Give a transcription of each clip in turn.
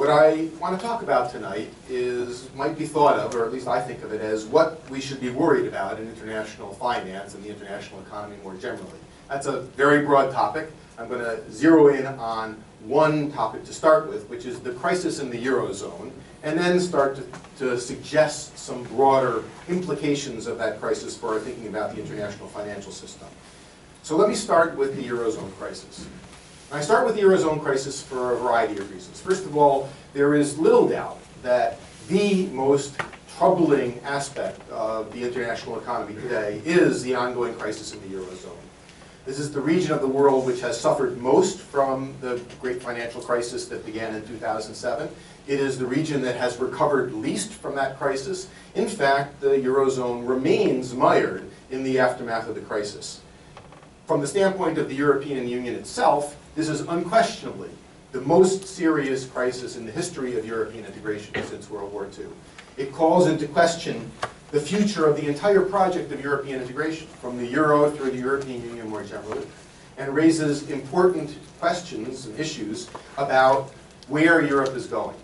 What I want to talk about tonight is, might be thought of, or at least I think of it as, what we should be worried about in international finance and the international economy more generally. That's a very broad topic. I'm going to zero in on one topic to start with, which is the crisis in the Eurozone, and then start to, to suggest some broader implications of that crisis for our thinking about the international financial system. So let me start with the Eurozone crisis. I start with the Eurozone crisis for a variety of reasons. First of all, there is little doubt that the most troubling aspect of the international economy today is the ongoing crisis in the Eurozone. This is the region of the world which has suffered most from the great financial crisis that began in 2007. It is the region that has recovered least from that crisis. In fact, the Eurozone remains mired in the aftermath of the crisis. From the standpoint of the European Union itself, this is unquestionably the most serious crisis in the history of European integration since World War II. It calls into question the future of the entire project of European integration, from the euro through the European Union more generally, and raises important questions and issues about where Europe is going.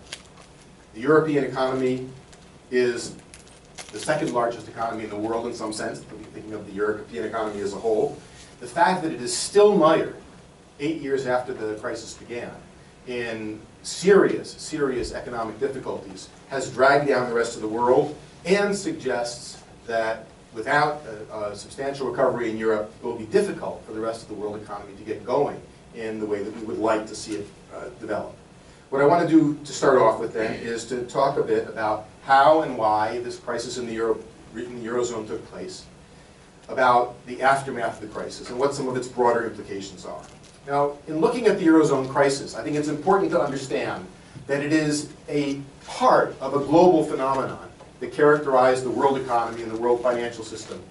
The European economy is the second largest economy in the world in some sense, thinking of the European economy as a whole. The fact that it is still mired eight years after the crisis began, in serious, serious economic difficulties, has dragged down the rest of the world and suggests that without a, a, substantial recovery in Europe, it will be difficult for the rest of the world economy to get going in the way that we would like to see it uh, develop. What I want to do to start off with then is to talk a bit about how and why this crisis in the, Euro, in the Eurozone took place, about the aftermath of the crisis, and what some of its broader implications are. Now, in looking at the Eurozone crisis, I think it's important to understand that it is a part of a global phenomenon that characterized the world economy and the world financial system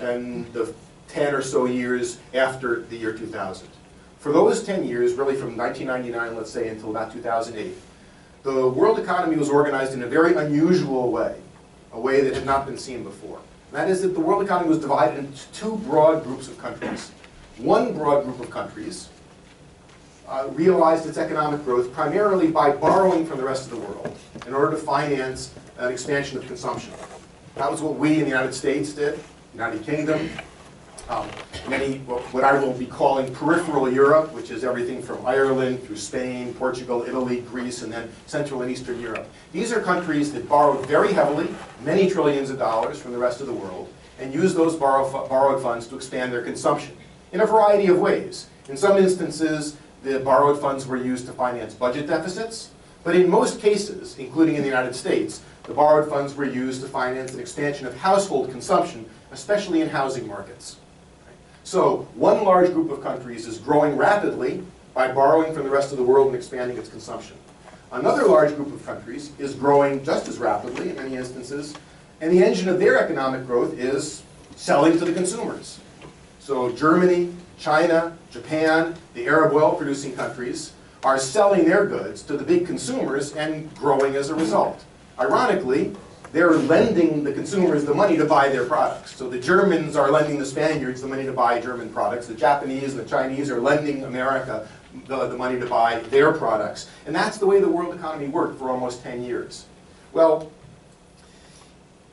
in the 10 or so years after the year 2000. For those 10 years, really from 1999, let's say, until about 2008, the world economy was organized in a very unusual way, a way that had not been seen before. And that is that the world economy was divided into two broad groups of countries. One broad group of countries uh, realized its economic growth primarily by borrowing from the rest of the world in order to finance an expansion of consumption. That was what we in the United States did, United Kingdom, um, many, what I will be calling peripheral Europe, which is everything from Ireland through Spain, Portugal, Italy, Greece, and then Central and Eastern Europe. These are countries that borrowed very heavily, many trillions of dollars from the rest of the world, and used those borrow, borrowed funds to expand their consumption in a variety of ways. In some instances, the borrowed funds were used to finance budget deficits, but in most cases, including in the United States, the borrowed funds were used to finance an expansion of household consumption, especially in housing markets. So one large group of countries is growing rapidly by borrowing from the rest of the world and expanding its consumption. Another large group of countries is growing just as rapidly in many instances, and the engine of their economic growth is selling to the consumers. So Germany, China, Japan, the Arab oil producing countries are selling their goods to the big consumers and growing as a result. Ironically, they're lending the consumers the money to buy their products. So the Germans are lending the Spaniards the money to buy German products. The Japanese and the Chinese are lending America the, the money to buy their products. And that's the way the world economy worked for almost 10 years. Well,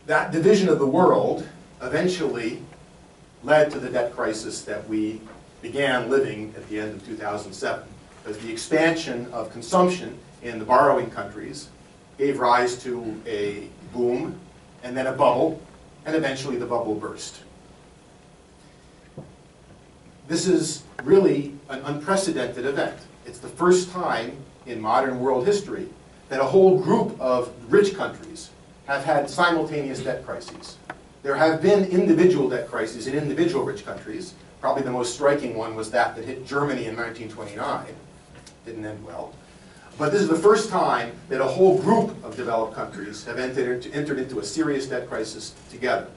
that division of the world eventually led to the debt crisis that we began living at the end of 2007. Because the expansion of consumption in the borrowing countries gave rise to a boom, and then a bubble, and eventually the bubble burst. This is really an unprecedented event. It's the first time in modern world history that a whole group of rich countries have had simultaneous debt crises. There have been individual debt crises in individual rich countries. Probably the most striking one was that that hit Germany in 1929. Didn't end well. But this is the first time that a whole group of developed countries have entered, entered into a serious debt crisis together.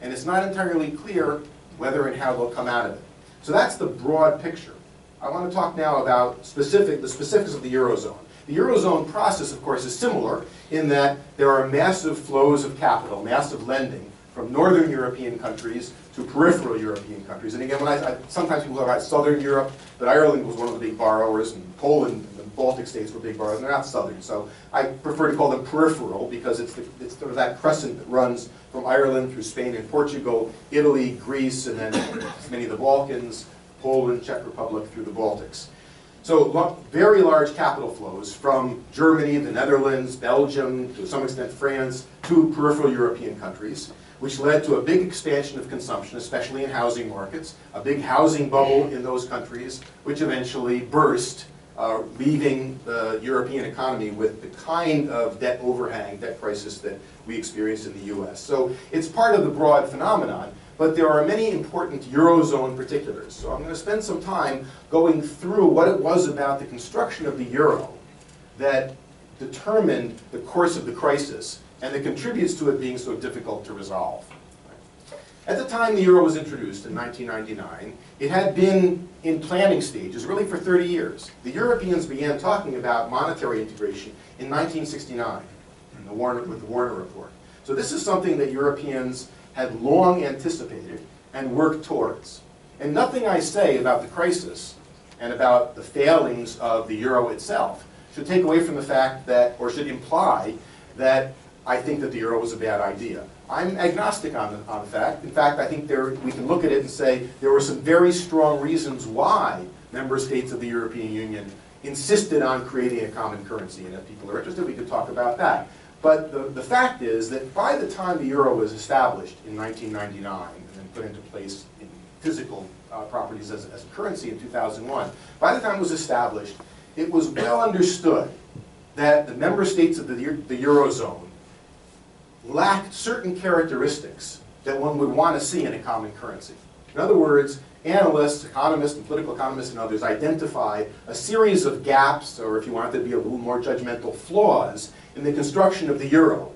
And it's not entirely clear whether and how they'll come out of it. So that's the broad picture. I want to talk now about specific, the specifics of the Eurozone. The Eurozone process, of course, is similar in that there are massive flows of capital, massive lending from northern European countries to peripheral European countries. And again, when I, I sometimes people talk about southern Europe, but Ireland was one of the big borrowers, and Poland and the Baltic states were big borrowers, and they're not southern, so I prefer to call them peripheral because it's, the, it's sort of that crescent that runs from Ireland through Spain and Portugal, Italy, Greece, and then many of the Balkans, Poland, Czech Republic through the Baltics. So very large capital flows from Germany, the Netherlands, Belgium, to some extent France, to peripheral European countries, which led to a big expansion of consumption, especially in housing markets, a big housing bubble in those countries, which eventually burst, uh, leaving the European economy with the kind of debt overhang, debt crisis that we experienced in the US. So it's part of the broad phenomenon, but there are many important Eurozone particulars. So I'm going to spend some time going through what it was about the construction of the Euro that determined the course of the crisis and that contributes to it being so difficult to resolve. At the time the euro was introduced in 1999, it had been in planning stages really for 30 years. The Europeans began talking about monetary integration in 1969 in the Werner, with the Werner Report. So this is something that Europeans had long anticipated and worked towards. And nothing I say about the crisis and about the failings of the euro itself should take away from the fact that, or should imply, that I think that the euro was a bad idea. I'm agnostic on the, on the fact. In fact, I think there, we can look at it and say there were some very strong reasons why member states of the European Union insisted on creating a common currency. And if people are interested, we could talk about that. But the, the fact is that by the time the euro was established in 1999 and then put into place in physical uh, properties as, as a currency in 2001, by the time it was established, it was well understood that the member states of the, the Eurozone lacked certain characteristics that one would want to see in a common currency. In other words, analysts, economists, and political economists and others identify a series of gaps, or if you want to be a little more judgmental, flaws in the construction of the euro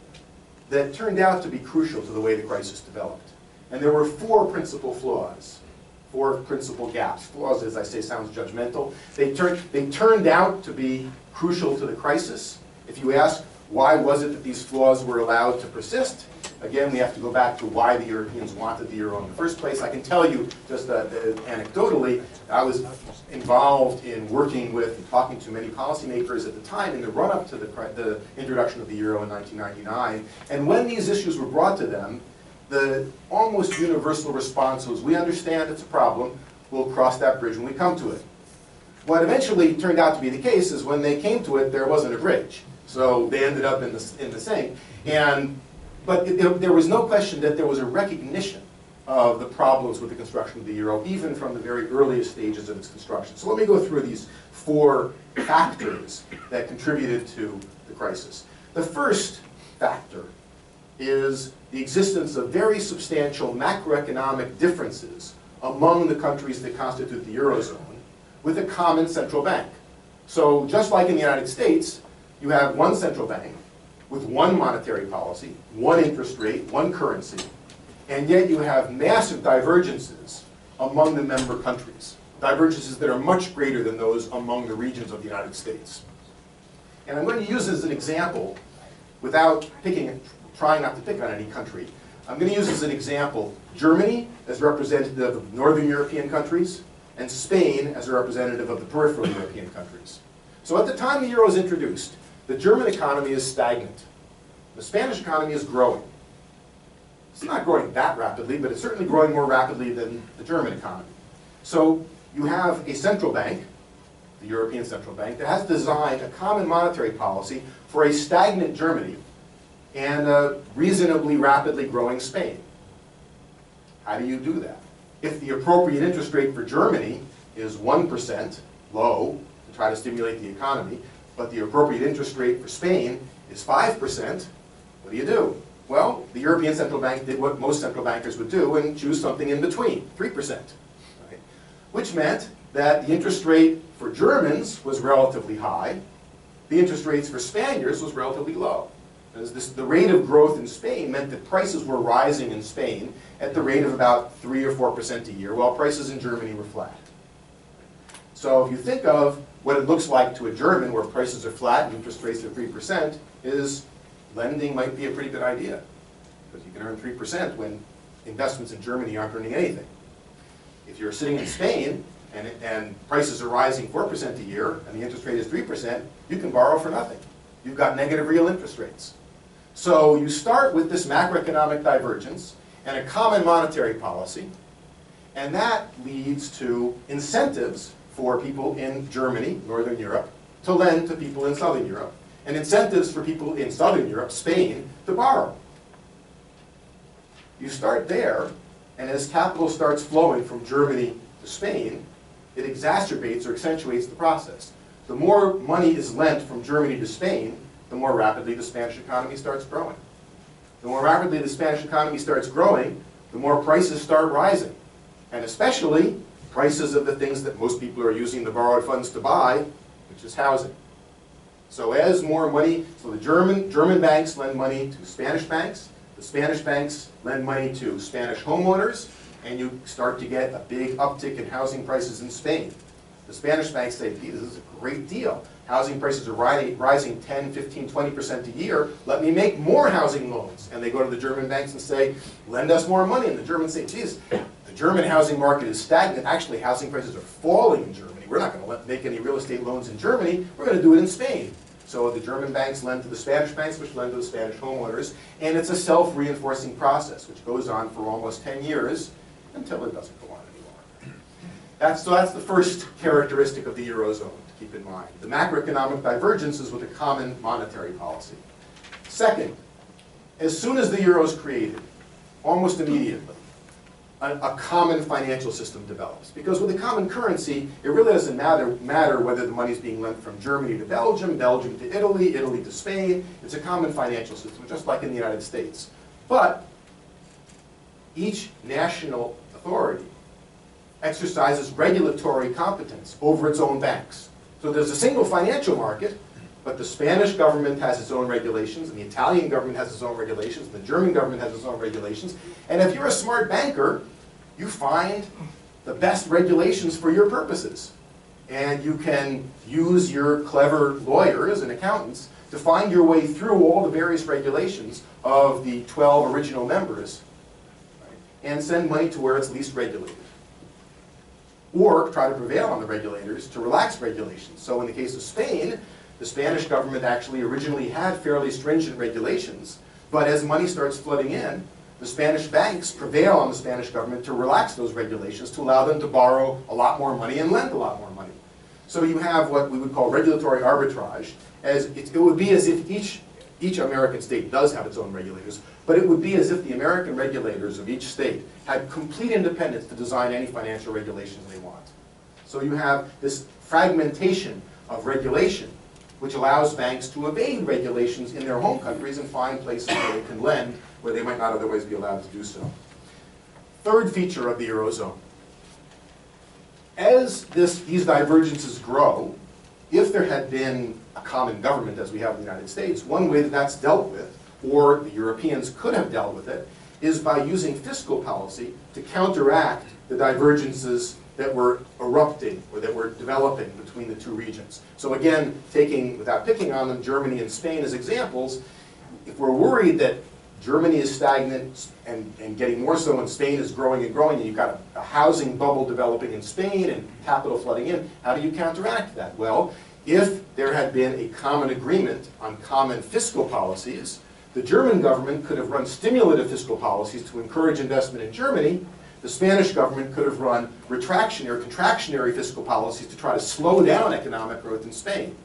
that turned out to be crucial to the way the crisis developed. And there were four principal flaws, four principal gaps. Flaws, as I say, sounds judgmental. They, turned they turned out to be crucial to the crisis. If you ask why was it that these flaws were allowed to persist, Again, we have to go back to why the Europeans wanted the euro in the first place. I can tell you, just uh, anecdotally, I was involved in working with and talking to many policymakers at the time in the run-up to the, the introduction of the euro in 1999. And when these issues were brought to them, the almost universal response was, we understand it's a problem, we'll cross that bridge when we come to it. What eventually turned out to be the case is when they came to it, there wasn't a bridge. So they ended up in the, in the sink. And but it, there, there was no question that there was a recognition of the problems with the construction of the euro, even from the very earliest stages of its construction. So let me go through these four factors that contributed to the crisis. The first factor is the existence of very substantial macroeconomic differences among the countries that constitute the Eurozone with a common central bank. So just like in the United States, you have one central bank with one monetary policy, one interest rate, one currency, and yet you have massive divergences among the member countries. Divergences that are much greater than those among the regions of the United States. And I'm going to use as an example, without picking, trying not to pick on any country, I'm going to use as an example Germany as representative of Northern European countries, and Spain as a representative of the peripheral European countries. So at the time the euro was introduced, the German economy is stagnant. The Spanish economy is growing. It's not growing that rapidly, but it's certainly growing more rapidly than the German economy. So you have a central bank, the European Central Bank, that has designed a common monetary policy for a stagnant Germany and a reasonably rapidly growing Spain. How do you do that? If the appropriate interest rate for Germany is 1%, low, to try to stimulate the economy, but the appropriate interest rate for Spain is 5%, what do you do? Well, the European Central Bank did what most central bankers would do and choose something in between, 3%. Right? Which meant that the interest rate for Germans was relatively high, the interest rates for Spaniards was relatively low. This, the rate of growth in Spain meant that prices were rising in Spain at the rate of about 3 or 4% a year, while prices in Germany were flat. So if you think of what it looks like to a German where prices are flat and interest rates are 3% is lending might be a pretty good idea. Because you can earn 3% when investments in Germany aren't earning anything. If you're sitting in Spain and, and prices are rising 4% a year, and the interest rate is 3%, you can borrow for nothing. You've got negative real interest rates. So you start with this macroeconomic divergence and a common monetary policy, and that leads to incentives for people in Germany, Northern Europe, to lend to people in Southern Europe, and incentives for people in Southern Europe, Spain, to borrow. You start there, and as capital starts flowing from Germany to Spain, it exacerbates or accentuates the process. The more money is lent from Germany to Spain, the more rapidly the Spanish economy starts growing. The more rapidly the Spanish economy starts growing, the more prices start rising. And especially prices of the things that most people are using the borrowed funds to buy, which is housing. So as more money, so the German, German banks lend money to Spanish banks, the Spanish banks lend money to Spanish homeowners, and you start to get a big uptick in housing prices in Spain. The Spanish banks say, "Gee, this is a great deal. Housing prices are ri- rising 10, 15, 20% a year. Let me make more housing loans. And they go to the German banks and say, lend us more money. And the Germans say, geez, German housing market is stagnant. Actually, housing prices are falling in Germany. We're not going to make any real estate loans in Germany. We're going to do it in Spain. So the German banks lend to the Spanish banks, which lend to the Spanish homeowners. And it's a self-reinforcing process, which goes on for almost 10 years until it doesn't go on anymore. That's, so that's the first characteristic of the Eurozone to keep in mind. The macroeconomic divergence is with a common monetary policy. Second, as soon as the euro is created, almost immediately, a, a common financial system develops. Because with a common currency, it really doesn't matter, matter whether the money is being lent from Germany to Belgium, Belgium to Italy, Italy to Spain. It's a common financial system, just like in the United States. But each national authority exercises regulatory competence over its own banks. So there's a single financial market, but the Spanish government has its own regulations, and the Italian government has its own regulations, and the German government has its own regulations. And if you're a smart banker, you find the best regulations for your purposes. And you can use your clever lawyers and accountants to find your way through all the various regulations of the 12 original members and send money to where it's least regulated or try to prevail on the regulators to relax regulations. So in the case of Spain, the Spanish government actually originally had fairly stringent regulations, but as money starts flooding in, the Spanish banks prevail on the Spanish government to relax those regulations to allow them to borrow a lot more money and lend a lot more money. So you have what we would call regulatory arbitrage, as it, it would be as if each, each American state does have its own regulators, but it would be as if the American regulators of each state had complete independence to design any financial regulations they want. So you have this fragmentation of regulation, which allows banks to evade regulations in their home countries and find places where they can lend where they might not otherwise be allowed to do so. Third feature of the Eurozone. As this, these divergences grow, if there had been a common government as we have in the United States, one way that that's dealt with, or the Europeans could have dealt with it, is by using fiscal policy to counteract the divergences that were erupting or that were developing between the two regions. So again, taking, without picking on them, Germany and Spain as examples, if we're worried that Germany is stagnant and, and getting more so and Spain is growing and growing and you've got a, a housing bubble developing in Spain and capital flooding in, how do you counteract that? Well, if there had been a common agreement on common fiscal policies, the German government could have run stimulative fiscal policies to encourage investment in Germany. The Spanish government could have run retractionary, contractionary fiscal policies to try to slow down economic growth in Spain.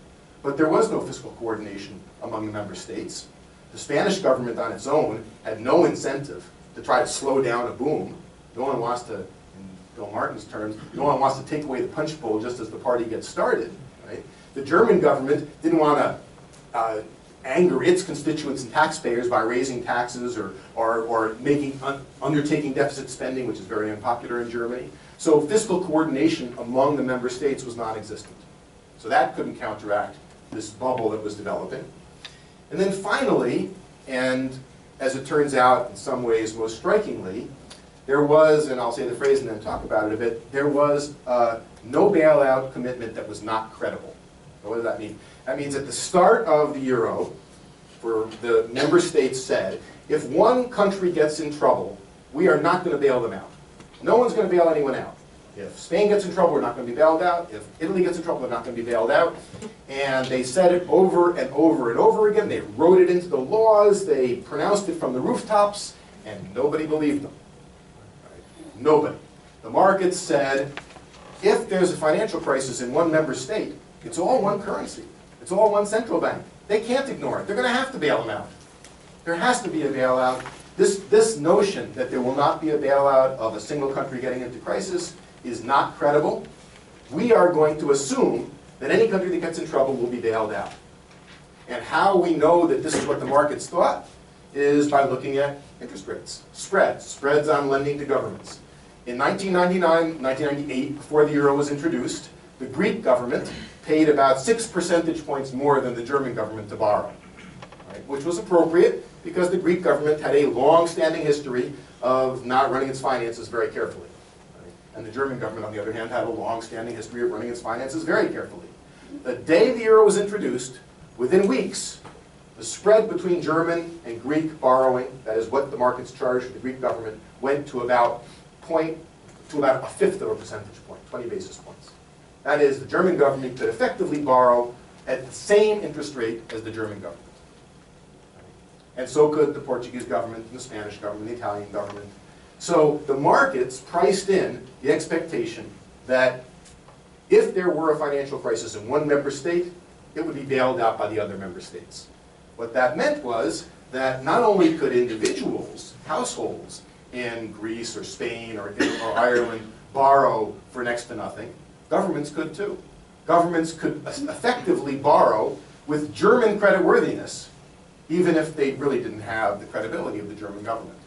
But there was no fiscal coordination among the member states. The Spanish government on its own had no incentive to try to slow down a boom. No one wants to, in Bill Martin's terms, no one wants to take away the punch bowl just as the party gets started. Right? The German government didn't want to uh, anger its constituents and taxpayers by raising taxes or, or, or making un undertaking deficit spending, which is very unpopular in Germany. So fiscal coordination among the member states was non-existent. So that couldn't counteract this bubble that was developing. And then finally, and as it turns out in some ways most strikingly, there was, and I'll say the phrase and then talk about it a bit, there was uh, no bailout commitment that was not credible. What does that mean? That means at the start of the euro, where the member states said, if one country gets in trouble, we are not going to bail them out. No one's going to bail anyone out. If Spain gets in trouble, we're not going to be bailed out. If Italy gets in trouble, they're not going to be bailed out. And they said it over and over and over again. They wrote it into the laws. They pronounced it from the rooftops, and nobody believed them. Nobody. The markets said, if there's a financial crisis in one member state, it's all one currency. It's all one central bank. They can't ignore it. They're going to have to bail them out. There has to be a bailout. This, this notion that there will not be a bailout of a single country getting into crisis is not credible. We are going to assume that any country that gets in trouble will be bailed out. And how we know that this is what the markets thought is by looking at interest rates, spreads, spreads on lending to governments. In 1999, 1998, before the euro was introduced, the Greek government paid about six percentage points more than the German government to borrow, right? which was appropriate because the Greek government had a long-standing history of not running its finances very carefully. And the German government, on the other hand, had a long-standing history of running its finances very carefully. The day the euro was introduced, within weeks, the spread between German and Greek borrowing, that is what the markets charged the Greek government, went to about point, to about a fifth of a percentage point, 20 basis points. That is, the German government could effectively borrow at the same interest rate as the German government. And so could the Portuguese government, and the Spanish government, the Italian government, so the markets priced in the expectation that if there were a financial crisis in one member state, it would be bailed out by the other member states. What that meant was that not only could individuals, households in Greece or Spain or, or Ireland borrow for next to nothing, governments could too. Governments could effectively borrow with German creditworthiness, even if they really didn't have the credibility of the German government.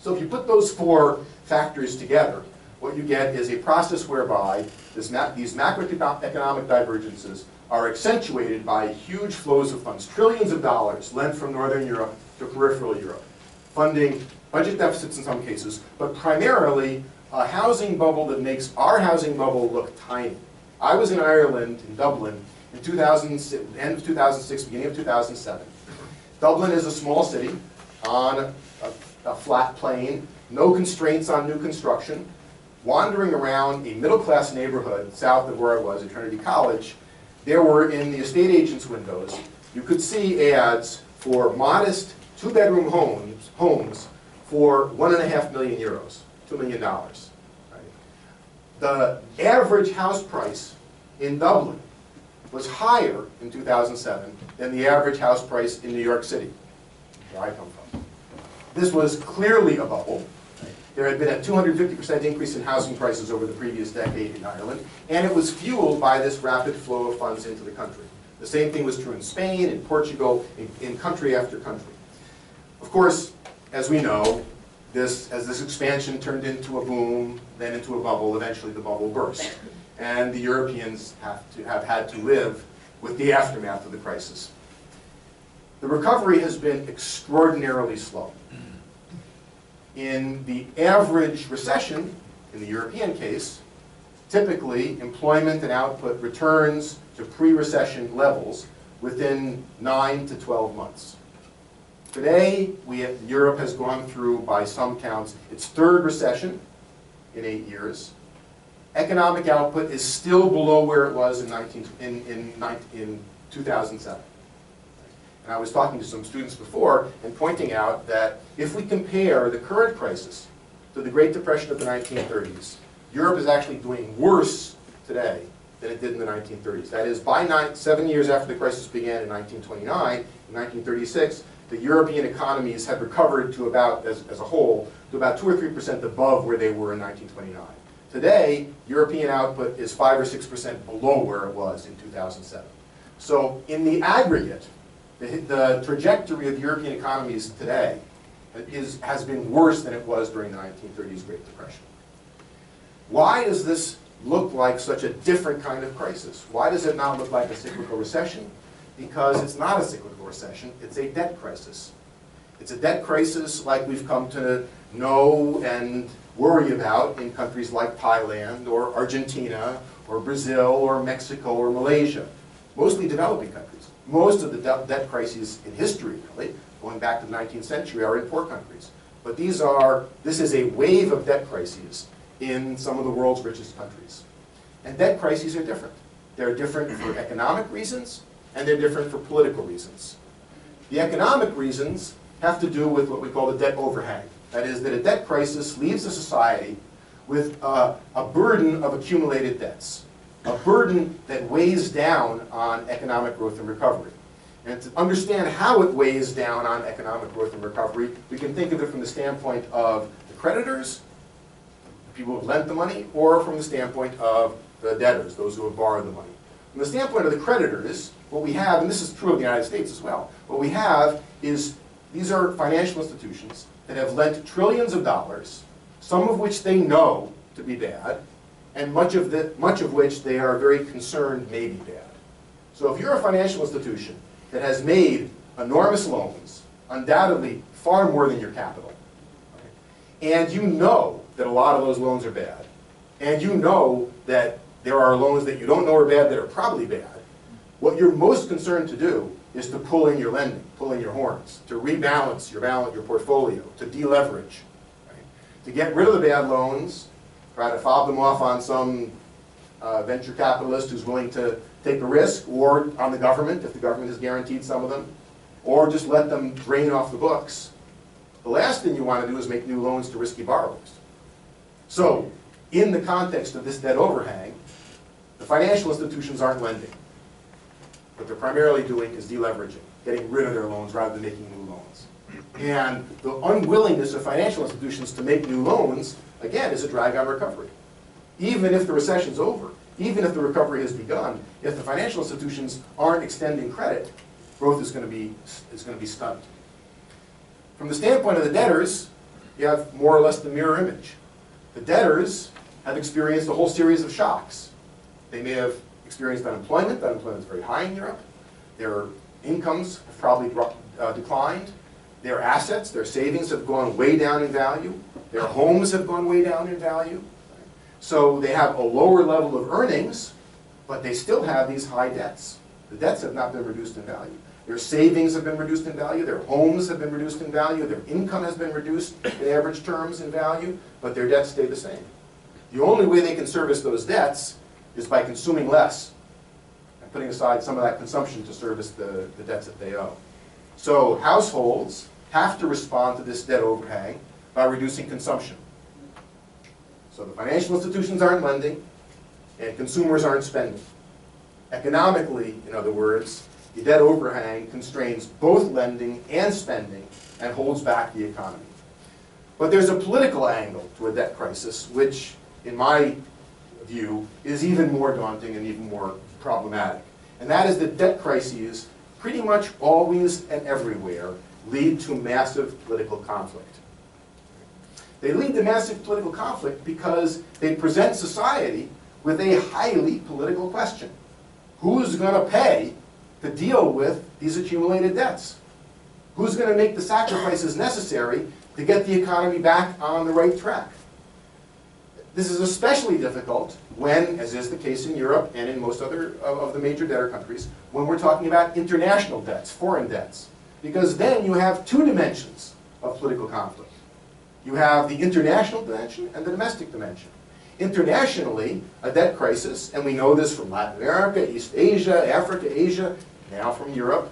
So if you put those four factors together, what you get is a process whereby ma these macroeconomic divergences are accentuated by huge flows of funds, trillions of dollars lent from Northern Europe to peripheral Europe, funding budget deficits in some cases, but primarily a housing bubble that makes our housing bubble look tiny. I was in Ireland, in Dublin, in 2000, end of 2006, beginning of 2007. Dublin is a small city on a a flat plain, no constraints on new construction, wandering around a middle-class neighborhood south of where I was at Trinity College, there were in the estate agents' windows, you could see ads for modest two-bedroom homes, homes for one and a half million euros, two million dollars. Right? The average house price in Dublin was higher in 2007 than the average house price in New York City, where I come from. This was clearly a bubble. There had been a 250% increase in housing prices over the previous decade in Ireland, and it was fueled by this rapid flow of funds into the country. The same thing was true in Spain, in Portugal, in, in country after country. Of course, as we know, this, as this expansion turned into a boom, then into a bubble, eventually the bubble burst. And the Europeans have, to, have had to live with the aftermath of the crisis. The recovery has been extraordinarily slow in the average recession, in the European case, typically employment and output returns to pre-recession levels within 9 to 12 months. Today, we have, Europe has gone through, by some counts, its third recession in eight years. Economic output is still below where it was in, 19, in, in, in 2007. And I was talking to some students before and pointing out that if we compare the current crisis to the Great Depression of the 1930s, Europe is actually doing worse today than it did in the 1930s. That is, by nine, seven years after the crisis began in 1929, in 1936, the European economies had recovered to about, as, as a whole, to about 2 or 3% above where they were in 1929. Today, European output is 5 or 6% below where it was in 2007. So in the aggregate, the, the trajectory of European economies today is, has been worse than it was during the 1930s Great Depression. Why does this look like such a different kind of crisis? Why does it not look like a cyclical recession? Because it's not a cyclical recession, it's a debt crisis. It's a debt crisis like we've come to know and worry about in countries like Thailand or Argentina or Brazil or Mexico or Malaysia, mostly developing countries. Most of the debt crises in history, really, going back to the 19th century, are in poor countries. But these are, this is a wave of debt crises in some of the world's richest countries. And debt crises are different. They're different for economic reasons, and they're different for political reasons. The economic reasons have to do with what we call the debt overhang. That is, that a debt crisis leaves a society with a burden of accumulated debts, a burden that weighs down on economic growth and recovery. And to understand how it weighs down on economic growth and recovery, we can think of it from the standpoint of the creditors, the people who have lent the money, or from the standpoint of the debtors, those who have borrowed the money. From the standpoint of the creditors, what we have, and this is true of the United States as well, what we have is these are financial institutions that have lent trillions of dollars, some of which they know to be bad, and much of, the, much of which they are very concerned may be bad. So if you're a financial institution that has made enormous loans, undoubtedly far more than your capital, and you know that a lot of those loans are bad, and you know that there are loans that you don't know are bad that are probably bad, what you're most concerned to do is to pull in your lending, pull in your horns, to rebalance your balance, your portfolio, to deleverage, right? to get rid of the bad loans, try to fob them off on some uh, venture capitalist who's willing to take a risk, or on the government, if the government has guaranteed some of them, or just let them drain off the books. The last thing you want to do is make new loans to risky borrowers. So, in the context of this debt overhang, the financial institutions aren't lending. What they're primarily doing is deleveraging, getting rid of their loans rather than making new loans. And the unwillingness of financial institutions to make new loans, again, is a drag on recovery. Even if the recession's over, even if the recovery has begun, if the financial institutions aren't extending credit, growth is going to be, is going to be stunted. From the standpoint of the debtors, you have more or less the mirror image. The debtors have experienced a whole series of shocks. They may have experienced unemployment. Unemployment is very high in Europe. Their incomes have probably uh, declined. Their assets, their savings have gone way down in value. Their homes have gone way down in value. So they have a lower level of earnings, but they still have these high debts. The debts have not been reduced in value. Their savings have been reduced in value, their homes have been reduced in value, their income has been reduced in average terms in value, but their debts stay the same. The only way they can service those debts is by consuming less and putting aside some of that consumption to service the, the debts that they owe. So households have to respond to this debt overhang by reducing consumption. So the financial institutions aren't lending, and consumers aren't spending. Economically, in other words, the debt overhang constrains both lending and spending and holds back the economy. But there's a political angle to a debt crisis, which, in my view, is even more daunting and even more problematic. And that is that debt crises pretty much always and everywhere lead to massive political conflict. They lead to massive political conflict because they present society with a highly political question. Who's going to pay to deal with these accumulated debts? Who's going to make the sacrifices necessary to get the economy back on the right track? This is especially difficult when, as is the case in Europe and in most other of the major debtor countries, when we're talking about international debts, foreign debts. Because then you have two dimensions of political conflict. You have the international dimension and the domestic dimension. Internationally, a debt crisis, and we know this from Latin America, East Asia, Africa, Asia, now from Europe,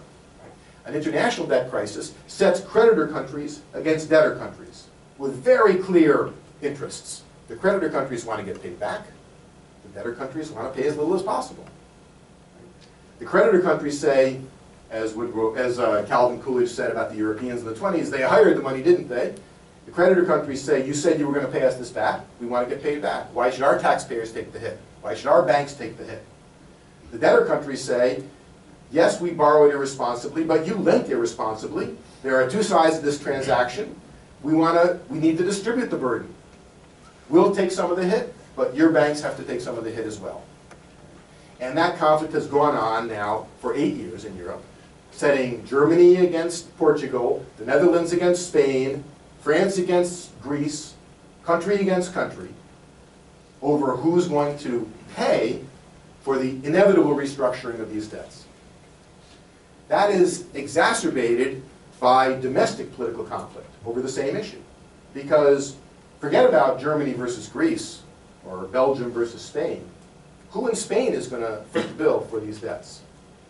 an international debt crisis sets creditor countries against debtor countries with very clear interests. The creditor countries want to get paid back. The debtor countries want to pay as little as possible. The creditor countries say, as, Woodrow, as uh, Calvin Coolidge said about the Europeans in the 20s, they hired the money, didn't they? The creditor countries say, you said you were going to pay us this back. We want to get paid back. Why should our taxpayers take the hit? Why should our banks take the hit? The debtor countries say, yes, we borrowed irresponsibly, but you lent irresponsibly. There are two sides of this transaction. We, want to, we need to distribute the burden. We'll take some of the hit, but your banks have to take some of the hit as well. And that conflict has gone on now for eight years in Europe, setting Germany against Portugal, the Netherlands against Spain, France against Greece, country against country, over who's going to pay for the inevitable restructuring of these debts. That is exacerbated by domestic political conflict over the same issue. Because Forget about Germany versus Greece or Belgium versus Spain. Who in Spain is going to foot the bill for these debts?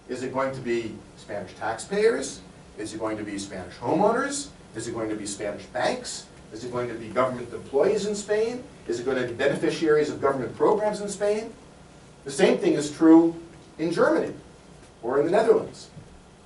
Is it going to be Spanish taxpayers? Is it going to be Spanish homeowners? Is it going to be Spanish banks? Is it going to be government employees in Spain? Is it going to be beneficiaries of government programs in Spain? The same thing is true in Germany or in the Netherlands.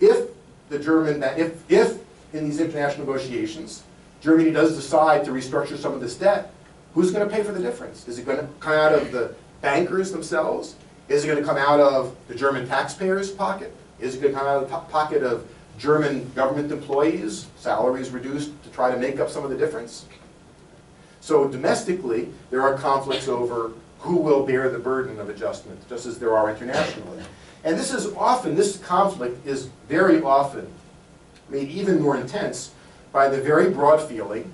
If the German, if, if in these international negotiations, Germany does decide to restructure some of this debt, who's going to pay for the difference? Is it going to come out of the bankers themselves? Is it going to come out of the German taxpayers' pocket? Is it going to come out of the pocket of German government employees, salaries reduced to try to make up some of the difference? So domestically, there are conflicts over who will bear the burden of adjustment, just as there are internationally. And this is often, this conflict is very often made even more intense by the very broad feeling,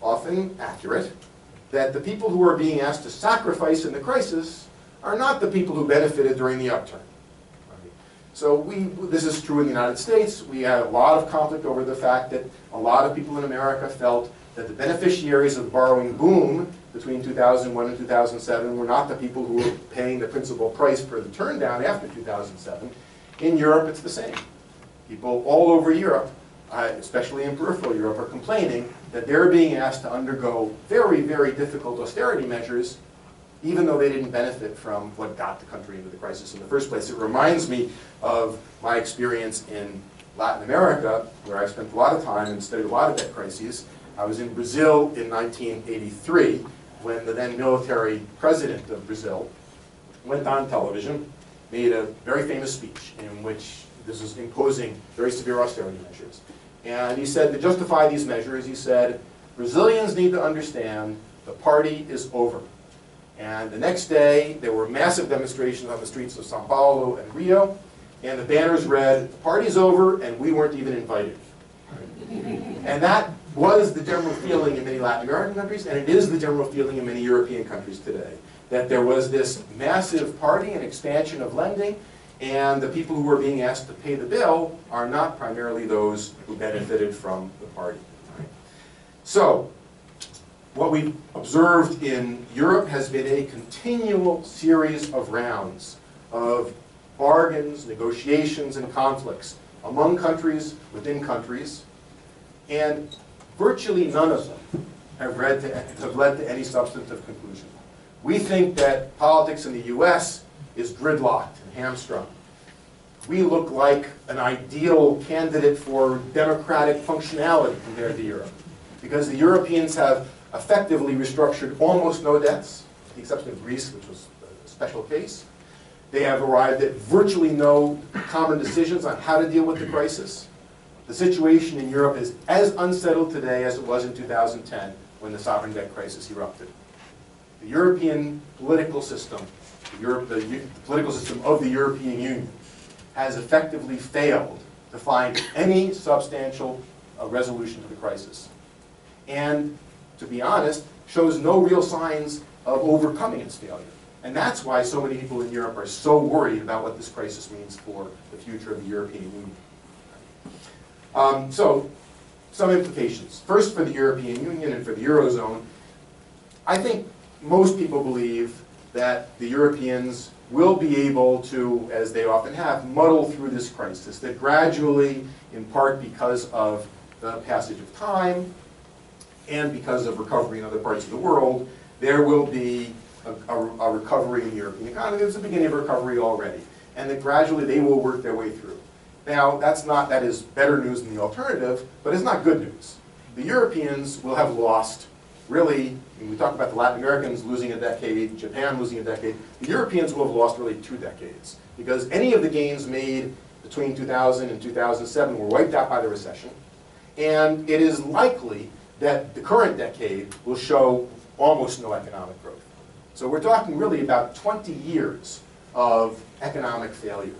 often accurate, that the people who are being asked to sacrifice in the crisis are not the people who benefited during the upturn. So we, this is true in the United States. We had a lot of conflict over the fact that a lot of people in America felt that the beneficiaries of the borrowing boom between 2001 and 2007 were not the people who were paying the principal price for the turndown after 2007. In Europe, it's the same. People all over Europe, especially in peripheral Europe, are complaining that they're being asked to undergo very, very difficult austerity measures even though they didn't benefit from what got the country into the crisis in the first place. It reminds me of my experience in Latin America, where I spent a lot of time and studied a lot of debt crises. I was in Brazil in 1983 when the then military president of Brazil went on television, made a very famous speech in which this was imposing very severe austerity measures. And he said, to justify these measures, he said, Brazilians need to understand the party is over. And the next day, there were massive demonstrations on the streets of Sao Paulo and Rio, and the banners read, the party's over, and we weren't even invited. and that was the general feeling in many Latin American countries, and it is the general feeling in many European countries today, that there was this massive party and expansion of lending, and the people who are being asked to pay the bill are not primarily those who benefited from the party. So, what we've observed in Europe has been a continual series of rounds of bargains, negotiations, and conflicts among countries, within countries, and virtually none of them have, to, have led to any substantive conclusion. We think that politics in the US is gridlocked hamstrung. We look like an ideal candidate for democratic functionality compared to Europe, because the Europeans have effectively restructured almost no debts, the exception of Greece, which was a special case. They have arrived at virtually no common decisions on how to deal with the crisis. The situation in Europe is as unsettled today as it was in 2010 when the sovereign debt crisis erupted. The European political system, the, Europe, the, the political system of the European Union, has effectively failed to find any substantial uh, resolution to the crisis. And to be honest, shows no real signs of overcoming its failure. And that's why so many people in Europe are so worried about what this crisis means for the future of the European Union. Um, so, some implications. First, for the European Union and for the Eurozone, I think most people believe that the Europeans will be able to, as they often have, muddle through this crisis, that gradually, in part because of the passage of time, and because of recovery in other parts of the world, there will be a, a, a recovery in the European economy. There's a beginning of recovery already. And that gradually they will work their way through. Now, that's not, that is better news than the alternative, but it's not good news. The Europeans will have lost, really, we talk about the Latin Americans losing a decade, Japan losing a decade, the Europeans will have lost really two decades. Because any of the gains made between 2000 and 2007 were wiped out by the recession. And it is likely that the current decade will show almost no economic growth. So we're talking really about 20 years of economic failure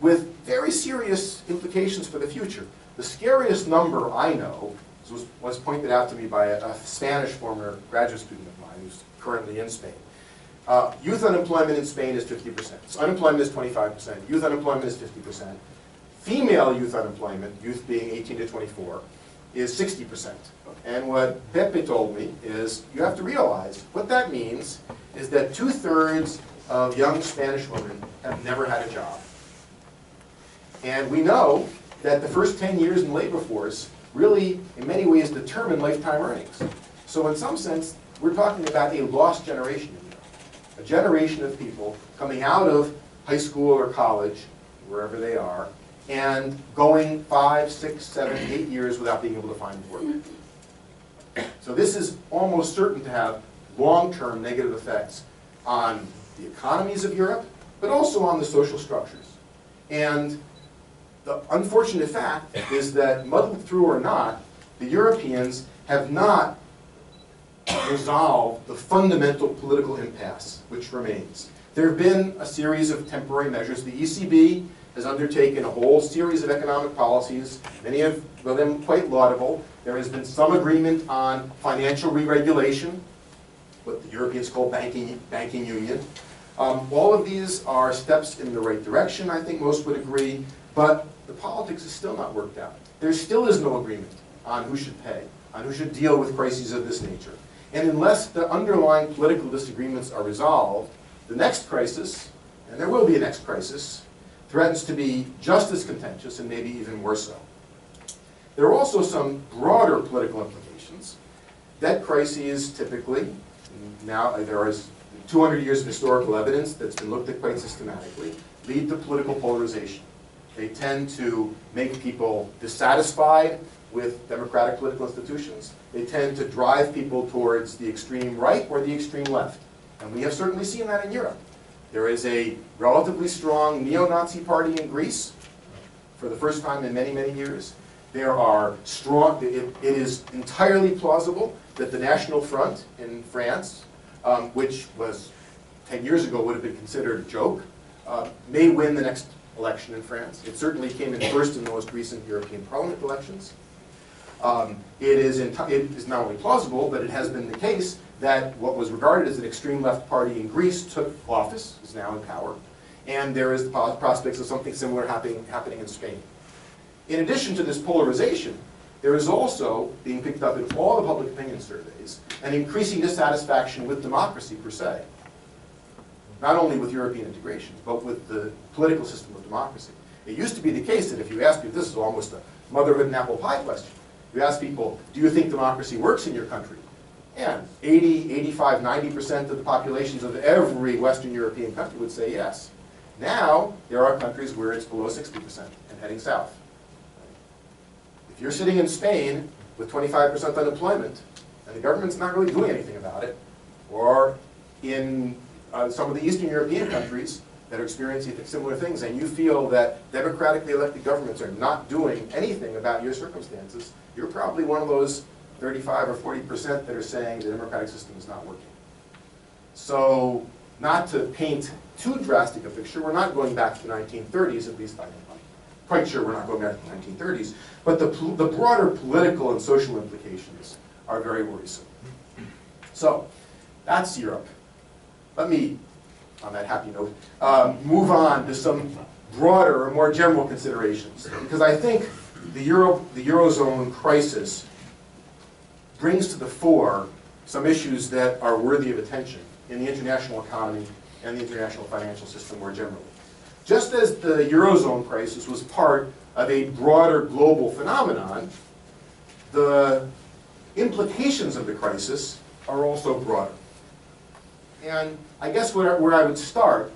with very serious implications for the future. The scariest number I know was, was pointed out to me by a, a, Spanish former graduate student of mine who's currently in Spain. Uh, youth unemployment in Spain is 50%. So unemployment is 25%. Youth unemployment is 50%. Female youth unemployment, youth being 18 to 24, is 60%. And what Pepe told me is you have to realize what that means is that two-thirds of young Spanish women have never had a job. And we know that the first 10 years in labor force really, in many ways, determine lifetime earnings. So in some sense, we're talking about a lost generation. A generation of people coming out of high school or college, wherever they are, and going five, six, seven, eight years without being able to find work. So this is almost certain to have long-term negative effects on the economies of Europe, but also on the social structures. And the unfortunate fact is that, muddled through or not, the Europeans have not resolved the fundamental political impasse which remains. There have been a series of temporary measures. The ECB has undertaken a whole series of economic policies, many of them quite laudable. There has been some agreement on financial re-regulation, what the Europeans call banking, banking union. Um, all of these are steps in the right direction, I think most would agree, but the politics is still not worked out. There still is no agreement on who should pay, on who should deal with crises of this nature. And unless the underlying political disagreements are resolved, the next crisis, and there will be a next crisis, threatens to be just as contentious and maybe even worse so. There are also some broader political implications. Debt crises typically, now there is 200 years of historical evidence that's been looked at quite systematically, lead to political polarization. They tend to make people dissatisfied with democratic political institutions. They tend to drive people towards the extreme right or the extreme left. And we have certainly seen that in Europe. There is a relatively strong neo-Nazi party in Greece for the first time in many, many years. There are strong, it, it is entirely plausible that the National Front in France, um, which was 10 years ago would have been considered a joke, uh, may win the next election in France. It certainly came in first in the most recent European Parliament elections. Um, it, is it is not only plausible, but it has been the case that what was regarded as an extreme left party in Greece took office, is now in power, and there is the prospects of something similar happening, happening in Spain. In addition to this polarization, there is also, being picked up in all the public opinion surveys, an increasing dissatisfaction with democracy per se. Not only with European integration, but with the political system of democracy. It used to be the case that if you asked people, this is almost a motherhood and apple pie question, you ask people, do you think democracy works in your country? And 80, 85, 90% of the populations of every Western European country would say yes. Now, there are countries where it's below 60% and heading south. If you're sitting in Spain with 25% unemployment, and the government's not really doing anything about it, or in uh, some of the Eastern European countries that are experiencing similar things, and you feel that democratically elected governments are not doing anything about your circumstances, you're probably one of those 35 or 40% that are saying the democratic system is not working. So not to paint too drastic a picture, we're not going back to the 1930s, at least I'm quite sure we're not going back to the 1930s, but the, the broader political and social implications are very worrisome. So that's Europe. Let me, on that happy note, um, move on to some broader or more general considerations, because I think the, Euro, the Eurozone crisis brings to the fore some issues that are worthy of attention in the international economy and the international financial system more generally. Just as the Eurozone crisis was part of a broader global phenomenon, the implications of the crisis are also broader. And I guess where, where I would start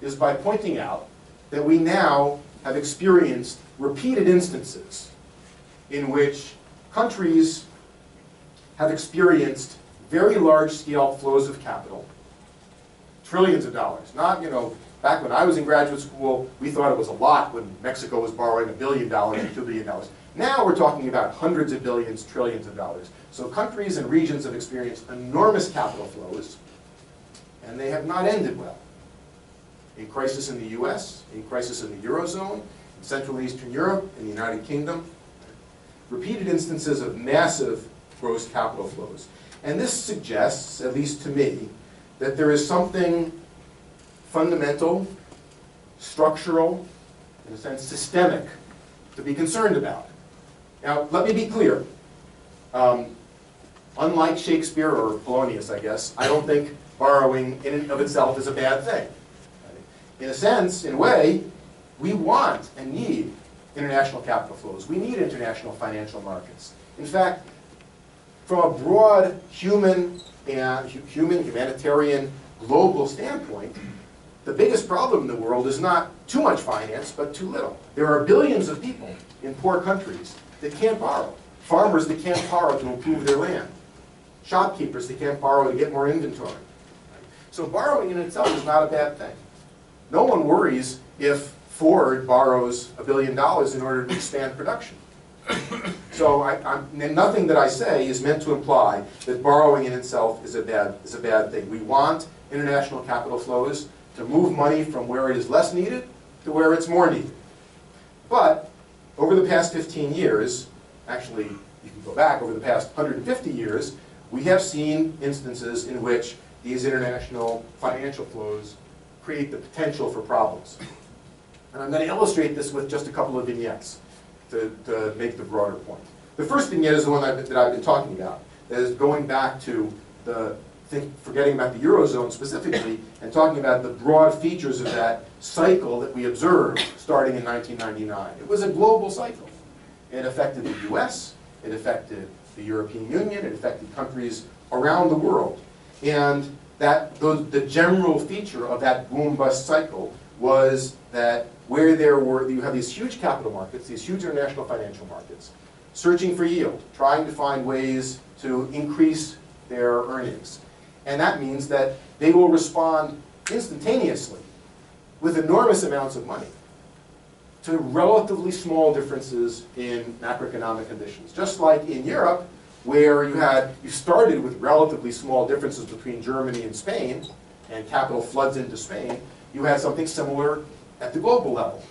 is by pointing out that we now have experienced repeated instances in which countries have experienced very large-scale flows of capital, trillions of dollars. Not, you know, back when I was in graduate school, we thought it was a lot when Mexico was borrowing a billion dollars or two billion dollars. Now we're talking about hundreds of billions, trillions of dollars. So countries and regions have experienced enormous capital flows, and they have not ended well. A crisis in the US, a crisis in the Eurozone, in Central Eastern Europe, in the United Kingdom. Repeated instances of massive gross capital flows. And this suggests, at least to me, that there is something fundamental, structural, in a sense systemic, to be concerned about. Now, let me be clear. Um, unlike Shakespeare or Polonius, I guess, I don't think borrowing in and of itself is a bad thing. In a sense, in a way, we want and need international capital flows. We need international financial markets. In fact, from a broad human and human, humanitarian, global standpoint, the biggest problem in the world is not too much finance, but too little. There are billions of people in poor countries that can't borrow. Farmers that can't borrow to improve their land. Shopkeepers that can't borrow to get more inventory. So borrowing in itself is not a bad thing. No one worries if Ford borrows a billion dollars in order to expand production. So I, nothing that I say is meant to imply that borrowing in itself is a bad is a bad thing. We want international capital flows to move money from where it is less needed to where it's more needed. But over the past 15 years, actually you can go back over the past 150 years, we have seen instances in which these international financial flows create the potential for problems. And I'm going to illustrate this with just a couple of vignettes to, to make the broader point. The first vignette is the one I've, that I've been talking about, that is going back to the, think, forgetting about the Eurozone specifically, and talking about the broad features of that cycle that we observed starting in 1999. It was a global cycle. It affected the US, it affected the European Union, it affected countries around the world. And that those, the general feature of that boom-bust cycle was that where there were, you have these huge capital markets, these huge international financial markets, searching for yield, trying to find ways to increase their earnings. And that means that they will respond instantaneously with enormous amounts of money to relatively small differences in macroeconomic conditions. Just like in Europe, where you had, you started with relatively small differences between Germany and Spain, and capital floods into Spain, you had something similar at the global level.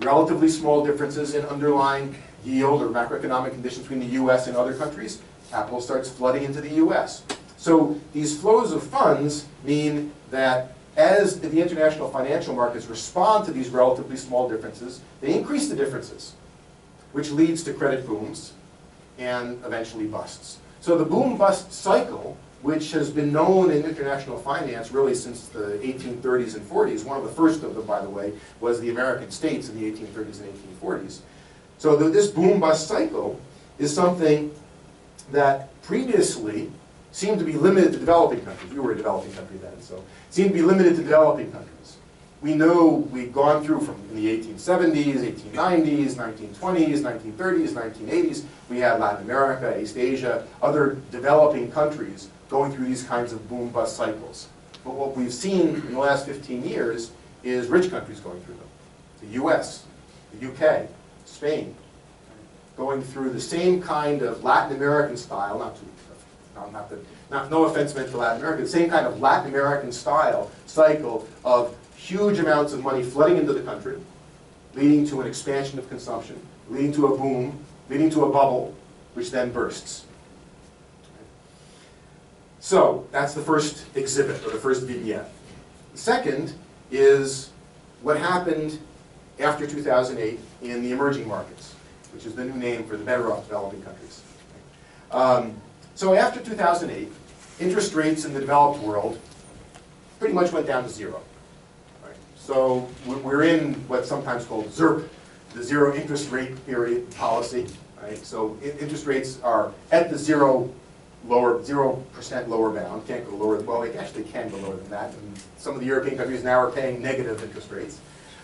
Relatively small differences in underlying yield or macroeconomic conditions between the US and other countries, capital starts flooding into the US. So these flows of funds mean that as the international financial markets respond to these relatively small differences, they increase the differences, which leads to credit booms, and eventually busts. So the boom-bust cycle, which has been known in international finance really since the 1830s and 40s, one of the first of them, by the way, was the American states in the 1830s and 1840s. So the, this boom-bust cycle is something that previously seemed to be limited to developing countries. We were a developing country then, so seemed to be limited to developing countries we know we've gone through from the 1870s, 1890s, 1920s, 1930s, 1980s. We had Latin America, East Asia, other developing countries going through these kinds of boom-bust cycles. But what we've seen in the last 15 years is rich countries going through them. The US, the UK, Spain, going through the same kind of Latin American style, not too, not, not, the, not no offense meant to Latin America, the same kind of Latin American style cycle of huge amounts of money flooding into the country, leading to an expansion of consumption, leading to a boom, leading to a bubble, which then bursts. So that's the first exhibit, or the first vignette. The second is what happened after 2008 in the emerging markets, which is the new name for the better off developing countries. Um, so after 2008, interest rates in the developed world pretty much went down to zero. So we're in what's sometimes called ZIRP, the zero interest rate period policy. Right? So interest rates are at the zero lower zero percent lower bound. Can't go lower. Well, they actually can go lower than that. And some of the European countries now are paying negative interest rates.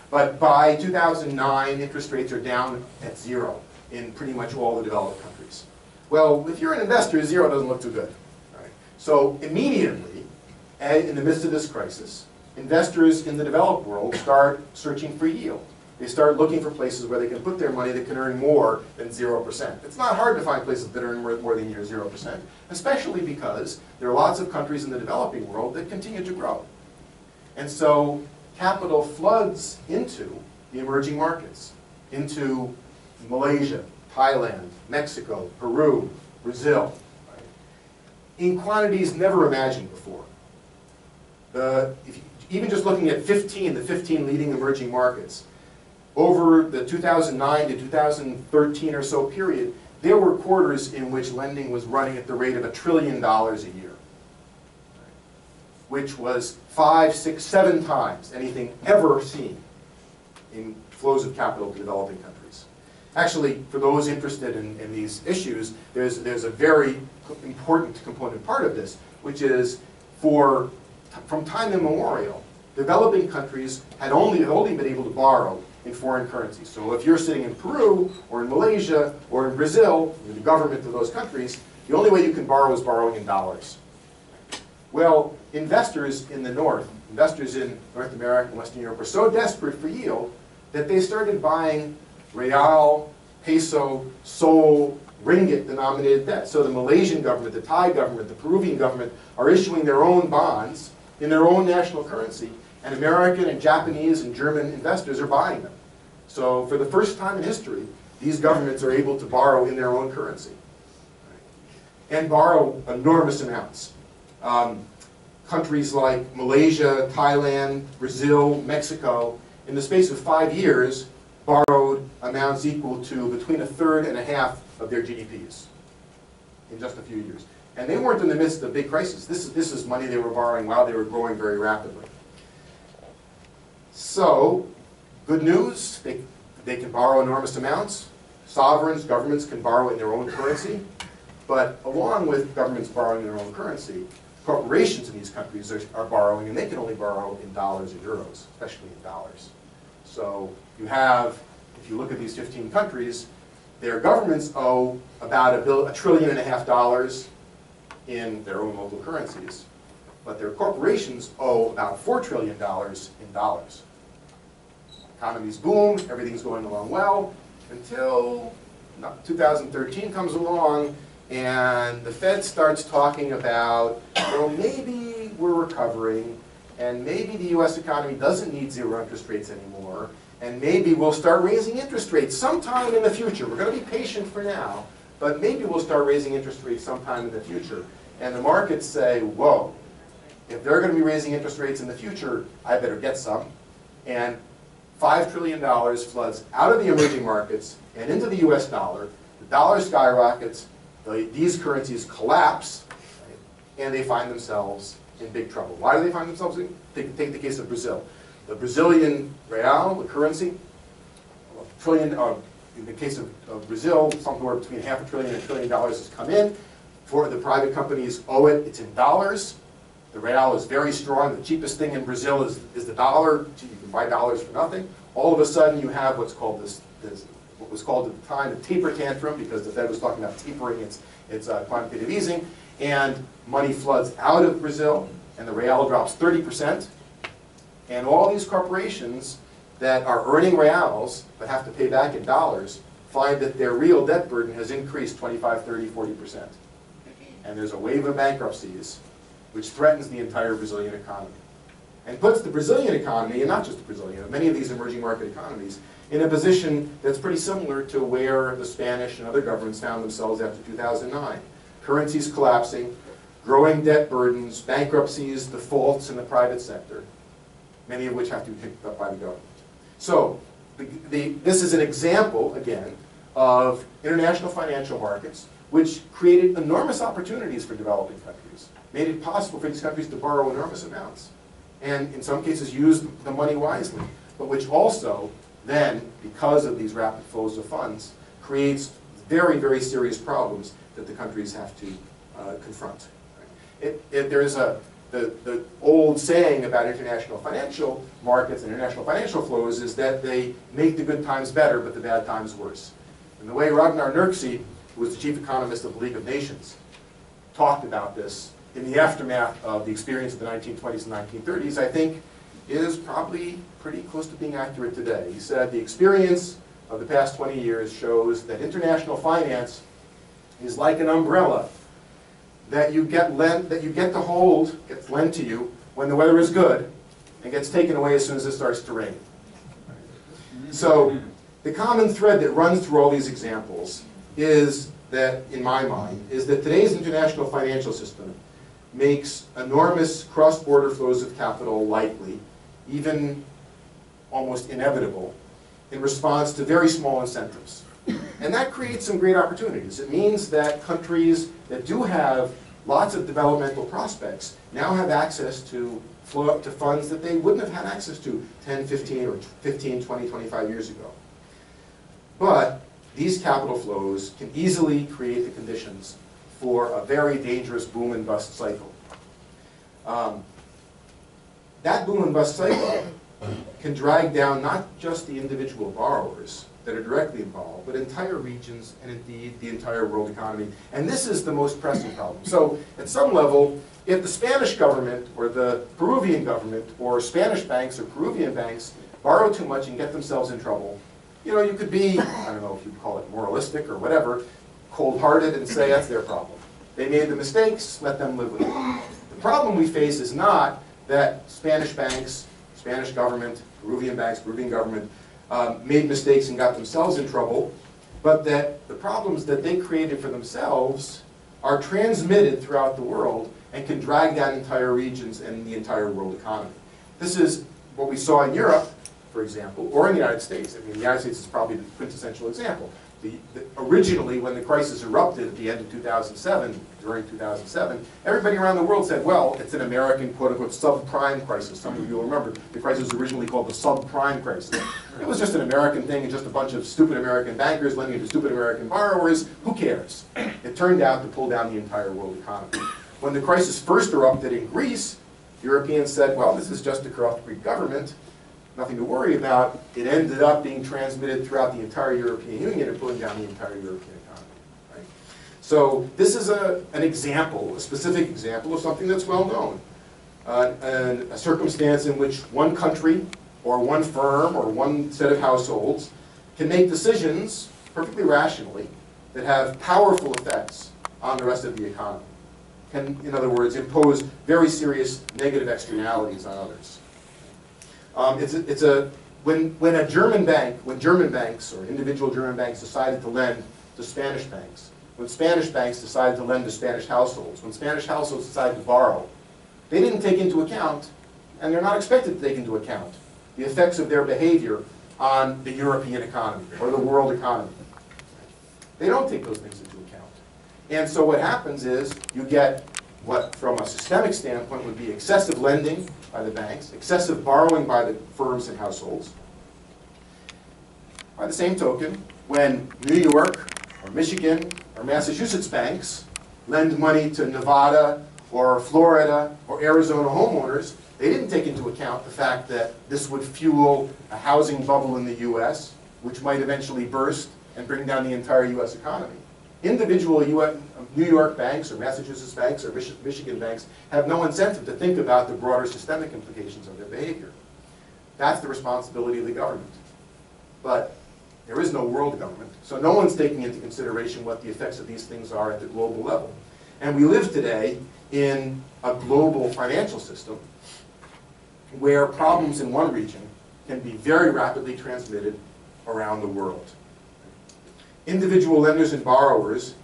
But by 2009, interest rates are down at zero in pretty much all the developed countries. Well, if you're an investor, zero doesn't look too good. Right? So immediately, in the midst of this crisis, investors in the developed world start searching for yield. They start looking for places where they can put their money that can earn more than 0%. It's not hard to find places that earn more than 0%, especially because there are lots of countries in the developing world that continue to grow. And so capital floods into the emerging markets, into Malaysia, Thailand, Mexico, Peru, Brazil, right? in quantities never imagined before. The, if even just looking at 15, the 15 leading emerging markets, over the 2009 to 2013 or so period, there were quarters in which lending was running at the rate of a trillion dollars a year, which was five, six, seven times anything ever seen in flows of capital to developing countries. Actually, for those interested in, in these issues, there's, there's a very important component part of this, which is for, from time immemorial, developing countries had only, only been able to borrow in foreign currency. So if you're sitting in Peru, or in Malaysia, or in Brazil, the government of those countries, the only way you can borrow is borrowing in dollars. Well, investors in the North, investors in North America and Western Europe were so desperate for yield that they started buying real, peso, sol, ringgit denominated debt. So the Malaysian government, the Thai government, the Peruvian government are issuing their own bonds in their own national currency, and American and Japanese and German investors are buying them. So for the first time in history, these governments are able to borrow in their own currency and borrow enormous amounts. Um, countries like Malaysia, Thailand, Brazil, Mexico, in the space of five years, borrowed amounts equal to between a third and a half of their GDPs in just a few years. And they weren't in the midst of a big crisis. This is, this is money they were borrowing while they were growing very rapidly. So, good news, they, they can borrow enormous amounts. Sovereigns, governments can borrow in their own currency. But along with governments borrowing in their own currency, corporations in these countries are, are borrowing, and they can only borrow in dollars and euros, especially in dollars. So you have, if you look at these 15 countries, their governments owe about a, bill, a trillion and a half dollars in their own local currencies, but their corporations owe about $4 trillion in dollars. Economies boom, everything's going along well, until 2013 comes along, and the Fed starts talking about, well, maybe we're recovering, and maybe the US economy doesn't need zero interest rates anymore, and maybe we'll start raising interest rates sometime in the future. We're going to be patient for now, but maybe we'll start raising interest rates sometime in the future. And the markets say, whoa, if they're going to be raising interest rates in the future, I better get some. And $5 trillion floods out of the emerging markets and into the US dollar. The dollar skyrockets, the, these currencies collapse, right, and they find themselves in big trouble. Why do they find themselves in? Take, take the case of Brazil. The Brazilian real, the currency, trillion, uh, in the case of, of Brazil, somewhere between half a trillion and a trillion dollars has come in. For the private companies owe it, it's in dollars. The real is very strong. The cheapest thing in Brazil is, is the dollar. You can buy dollars for nothing. All of a sudden you have what's called this, this what was called at the time the taper tantrum because the Fed was talking about tapering its, its uh, quantitative easing. And money floods out of Brazil and the real drops 30%. And all these corporations that are earning reals but have to pay back in dollars find that their real debt burden has increased 25, 30, 40%. And there's a wave of bankruptcies which threatens the entire Brazilian economy. And puts the Brazilian economy, and not just the Brazilian, but many of these emerging market economies, in a position that's pretty similar to where the Spanish and other governments found themselves after 2009. Currencies collapsing, growing debt burdens, bankruptcies, defaults in the private sector, many of which have to be picked up by the government. So, the, the, this is an example, again, of international financial markets which created enormous opportunities for developing countries, made it possible for these countries to borrow enormous amounts, and in some cases use the money wisely, but which also then, because of these rapid flows of funds, creates very, very serious problems that the countries have to uh, confront. It, it, there is a, the, the old saying about international financial markets and international financial flows is that they make the good times better, but the bad times worse. And the way Ragnar Nurkse, who was the chief economist of the League of Nations, talked about this in the aftermath of the experience of the 1920s and 1930s, I think is probably pretty close to being accurate today. He said the experience of the past 20 years shows that international finance is like an umbrella that you get lent, that you get to hold, gets lent to you when the weather is good, and gets taken away as soon as it starts to rain. So the common thread that runs through all these examples is that, in my mind, is that today's international financial system makes enormous cross-border flows of capital likely, even almost inevitable, in response to very small incentives. And that creates some great opportunities. It means that countries that do have lots of developmental prospects now have access to to funds that they wouldn't have had access to 10, 15, or 15, 20, 25 years ago. But these capital flows can easily create the conditions for a very dangerous boom and bust cycle. Um, that boom and bust cycle can drag down not just the individual borrowers that are directly involved, but entire regions and indeed the entire world economy. And this is the most pressing problem. So at some level, if the Spanish government or the Peruvian government or Spanish banks or Peruvian banks borrow too much and get themselves in trouble, you know, you could be, I don't know if you'd call it moralistic or whatever, cold-hearted and say that's their problem. They made the mistakes, let them live with it. The problem we face is not that Spanish banks, Spanish government, Peruvian banks, Peruvian government um, made mistakes and got themselves in trouble, but that the problems that they created for themselves are transmitted throughout the world and can drag down entire regions and the entire world economy. This is what we saw in Europe, for example, or in the United States. I mean, the United States is probably the quintessential example. The, the, originally, when the crisis erupted at the end of 2007, during 2007, everybody around the world said, well, it's an American quote-unquote subprime crisis. Some of you will remember the crisis was originally called the subprime crisis. It was just an American thing and just a bunch of stupid American bankers lending to stupid American borrowers. Who cares? It turned out to pull down the entire world economy. When the crisis first erupted in Greece, Europeans said, well, this is just a corrupt Greek government nothing to worry about. It ended up being transmitted throughout the entire European Union and pulling down the entire European economy. Right? So this is a, an example, a specific example of something that's well known. Uh, a circumstance in which one country or one firm or one set of households can make decisions perfectly rationally that have powerful effects on the rest of the economy. Can, in other words, impose very serious negative externalities on others. Um, it's, a, it's a, when, when a German bank, when German banks or individual German banks decided to lend to Spanish banks, when Spanish banks decided to lend to Spanish households, when Spanish households decided to borrow, they didn't take into account, and they're not expected to take into account, the effects of their behavior on the European economy or the world economy. They don't take those things into account. And so what happens is you get what, from a systemic standpoint, would be excessive lending by the banks, excessive borrowing by the firms and households. By the same token, when New York or Michigan or Massachusetts banks lend money to Nevada or Florida or Arizona homeowners, they didn't take into account the fact that this would fuel a housing bubble in the U.S., which might eventually burst and bring down the entire U.S. economy. Individual US, um, New York banks or Massachusetts banks or Michigan banks have no incentive to think about the broader systemic implications of their behavior. That's the responsibility of the government. But there is no world government, so no one's taking into consideration what the effects of these things are at the global level. And we live today in a global financial system where problems in one region can be very rapidly transmitted around the world individual lenders and borrowers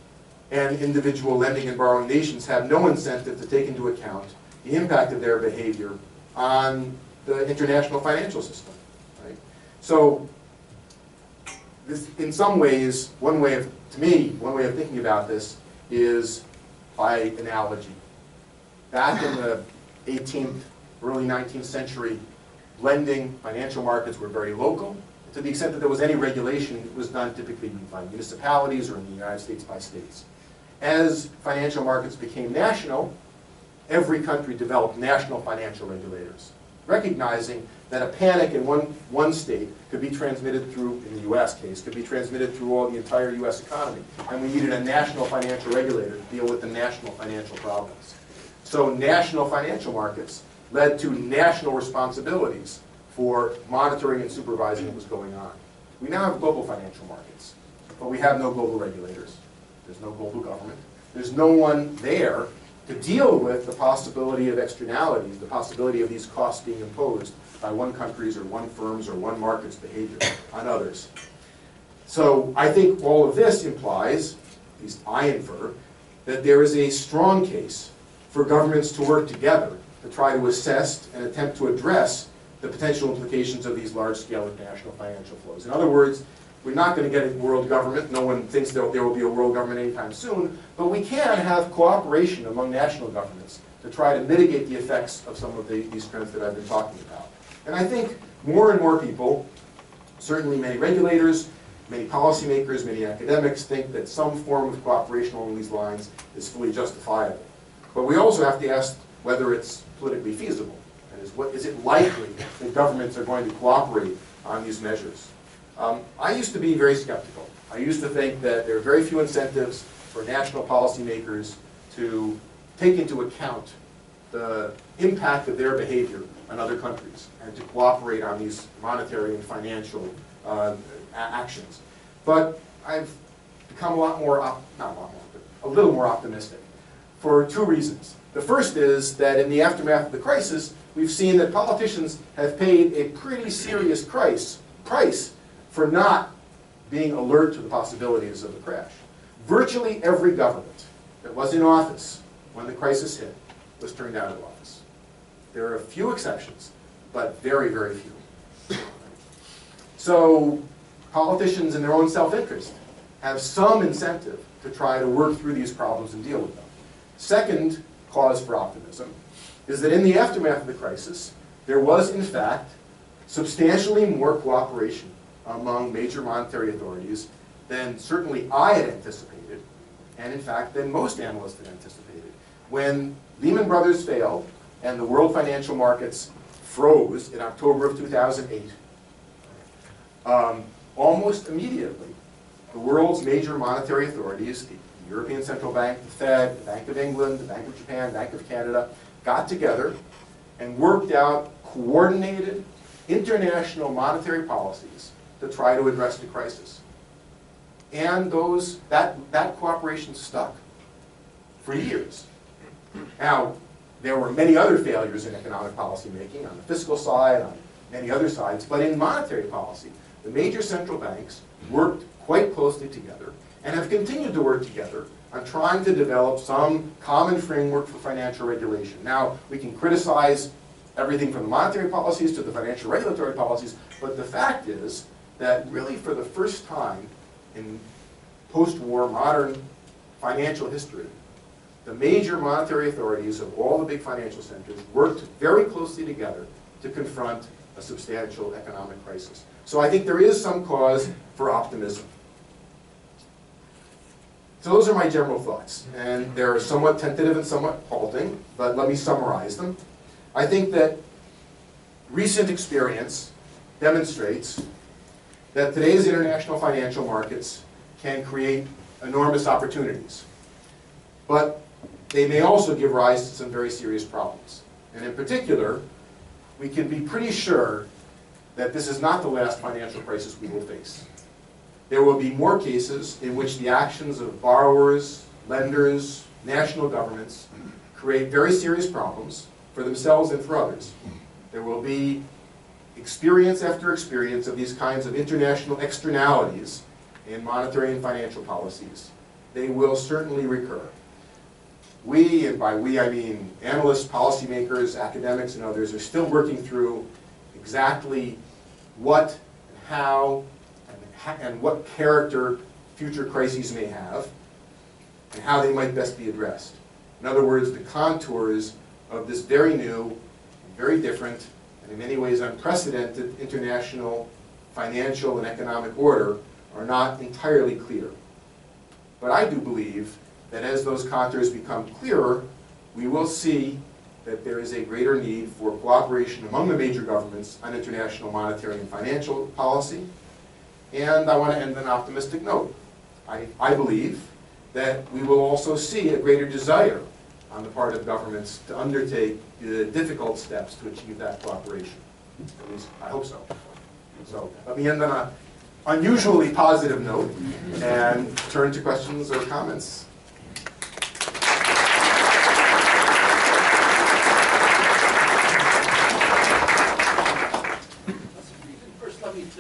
and individual lending and borrowing nations have no incentive to take into account the impact of their behavior on the international financial system. Right? So, this, in some ways, one way of, to me, one way of thinking about this is by analogy. Back in the 18th, early 19th century, lending financial markets were very local to the extent that there was any regulation, it was done typically by municipalities or in the United States by states. As financial markets became national, every country developed national financial regulators, recognizing that a panic in one, one state could be transmitted through, in the US case, could be transmitted through all the entire US economy. And we needed a national financial regulator to deal with the national financial problems. So national financial markets led to national responsibilities for monitoring and supervising what was going on. We now have global financial markets, but we have no global regulators. There's no global government. There's no one there to deal with the possibility of externalities, the possibility of these costs being imposed by one country's or one firm's or one market's behavior on others. So I think all of this implies, at least I infer, that there is a strong case for governments to work together to try to assess and attempt to address the potential implications of these large-scale international financial flows. In other words, we're not going to get a world government. No one thinks there, there will be a world government anytime soon. But we can have cooperation among national governments to try to mitigate the effects of some of the, these trends that I've been talking about. And I think more and more people, certainly many regulators, many policymakers, many academics, think that some form of cooperation along these lines is fully justifiable. But we also have to ask whether it's politically feasible. Is, what, is it likely that governments are going to cooperate on these measures? Um, I used to be very skeptical. I used to think that there are very few incentives for national policymakers to take into account the impact of their behavior on other countries and to cooperate on these monetary and financial uh, actions. But I've become a lot more, not a lot more, but a little more optimistic for two reasons. The first is that in the aftermath of the crisis, we've seen that politicians have paid a pretty serious price, price for not being alert to the possibilities of a crash. Virtually every government that was in office when the crisis hit was turned out of office. There are a few exceptions, but very, very few. So politicians in their own self-interest have some incentive to try to work through these problems and deal with them. Second cause for optimism is that in the aftermath of the crisis, there was in fact substantially more cooperation among major monetary authorities than certainly I had anticipated, and in fact than most analysts had anticipated. When Lehman Brothers failed and the world financial markets froze in October of 2008, um, almost immediately the world's major monetary authorities, the European Central Bank, the Fed, the Bank of England, the Bank of Japan, Bank of Canada, got together and worked out coordinated international monetary policies to try to address the crisis. And those, that, that cooperation stuck for years. Now, there were many other failures in economic policy making on the fiscal side, on many other sides, but in monetary policy, the major central banks worked quite closely together and have continued to work together on trying to develop some common framework for financial regulation. Now, we can criticize everything from the monetary policies to the financial regulatory policies, but the fact is that really for the first time in post-war modern financial history, the major monetary authorities of all the big financial centers worked very closely together to confront a substantial economic crisis. So I think there is some cause for optimism. So those are my general thoughts, and they're somewhat tentative and somewhat halting, but let me summarize them. I think that recent experience demonstrates that today's international financial markets can create enormous opportunities. But they may also give rise to some very serious problems. And in particular, we can be pretty sure that this is not the last financial crisis we will face. There will be more cases in which the actions of borrowers, lenders, national governments create very serious problems for themselves and for others. There will be experience after experience of these kinds of international externalities in monetary and financial policies. They will certainly recur. We, and by we I mean analysts, policymakers, academics, and others, are still working through exactly what and how and, what character future crises may have and how they might best be addressed. In other words, the contours of this very new, very different, and in many ways unprecedented international financial and economic order are not entirely clear. But I do believe that as those contours become clearer, we will see that there is a greater need for cooperation among the major governments on international monetary and financial policy. And I want to end on an optimistic note. I, I believe that we will also see a greater desire on the part of governments to undertake the difficult steps to achieve that cooperation. At least, I hope so. So let me end on an unusually positive note and turn to questions or comments.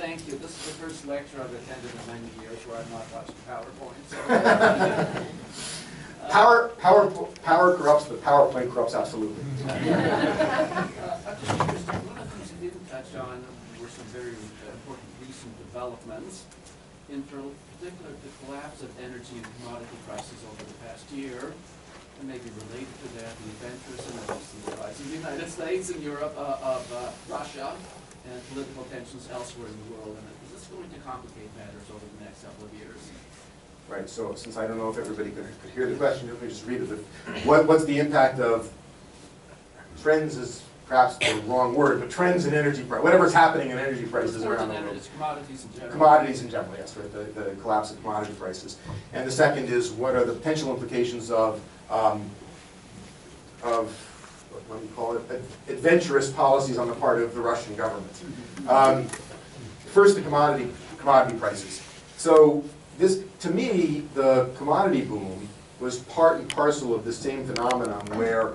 thank you. This is the first lecture I've attended in many years where I'm not watching PowerPoint. So. power, power, power corrupts, but PowerPoint corrupts absolutely. uh, I'm just. One of the things you didn't touch John, were some very important recent developments. In particular, the collapse of energy and commodity prices over the past year, and maybe related to that, the adventures and the rise in the United States and Europe, uh, of uh, Russia, and political tensions elsewhere in the world. And is this going to complicate matters over the next couple of years? Right, so since I don't know if everybody could, could hear the question, let me just read it. What, what's the impact of, trends is perhaps the wrong word, but trends in energy price, whatever's happening in energy prices around the world. commodities in general. Commodities in general, yes, right, the, the collapse of commodity prices. And the second is, what are the potential implications of, um, of, what do you call it, ad- adventurous policies on the part of the Russian government? Um, First, the commodity, commodity prices. So this, to me, the commodity boom was part and parcel of the same phenomenon where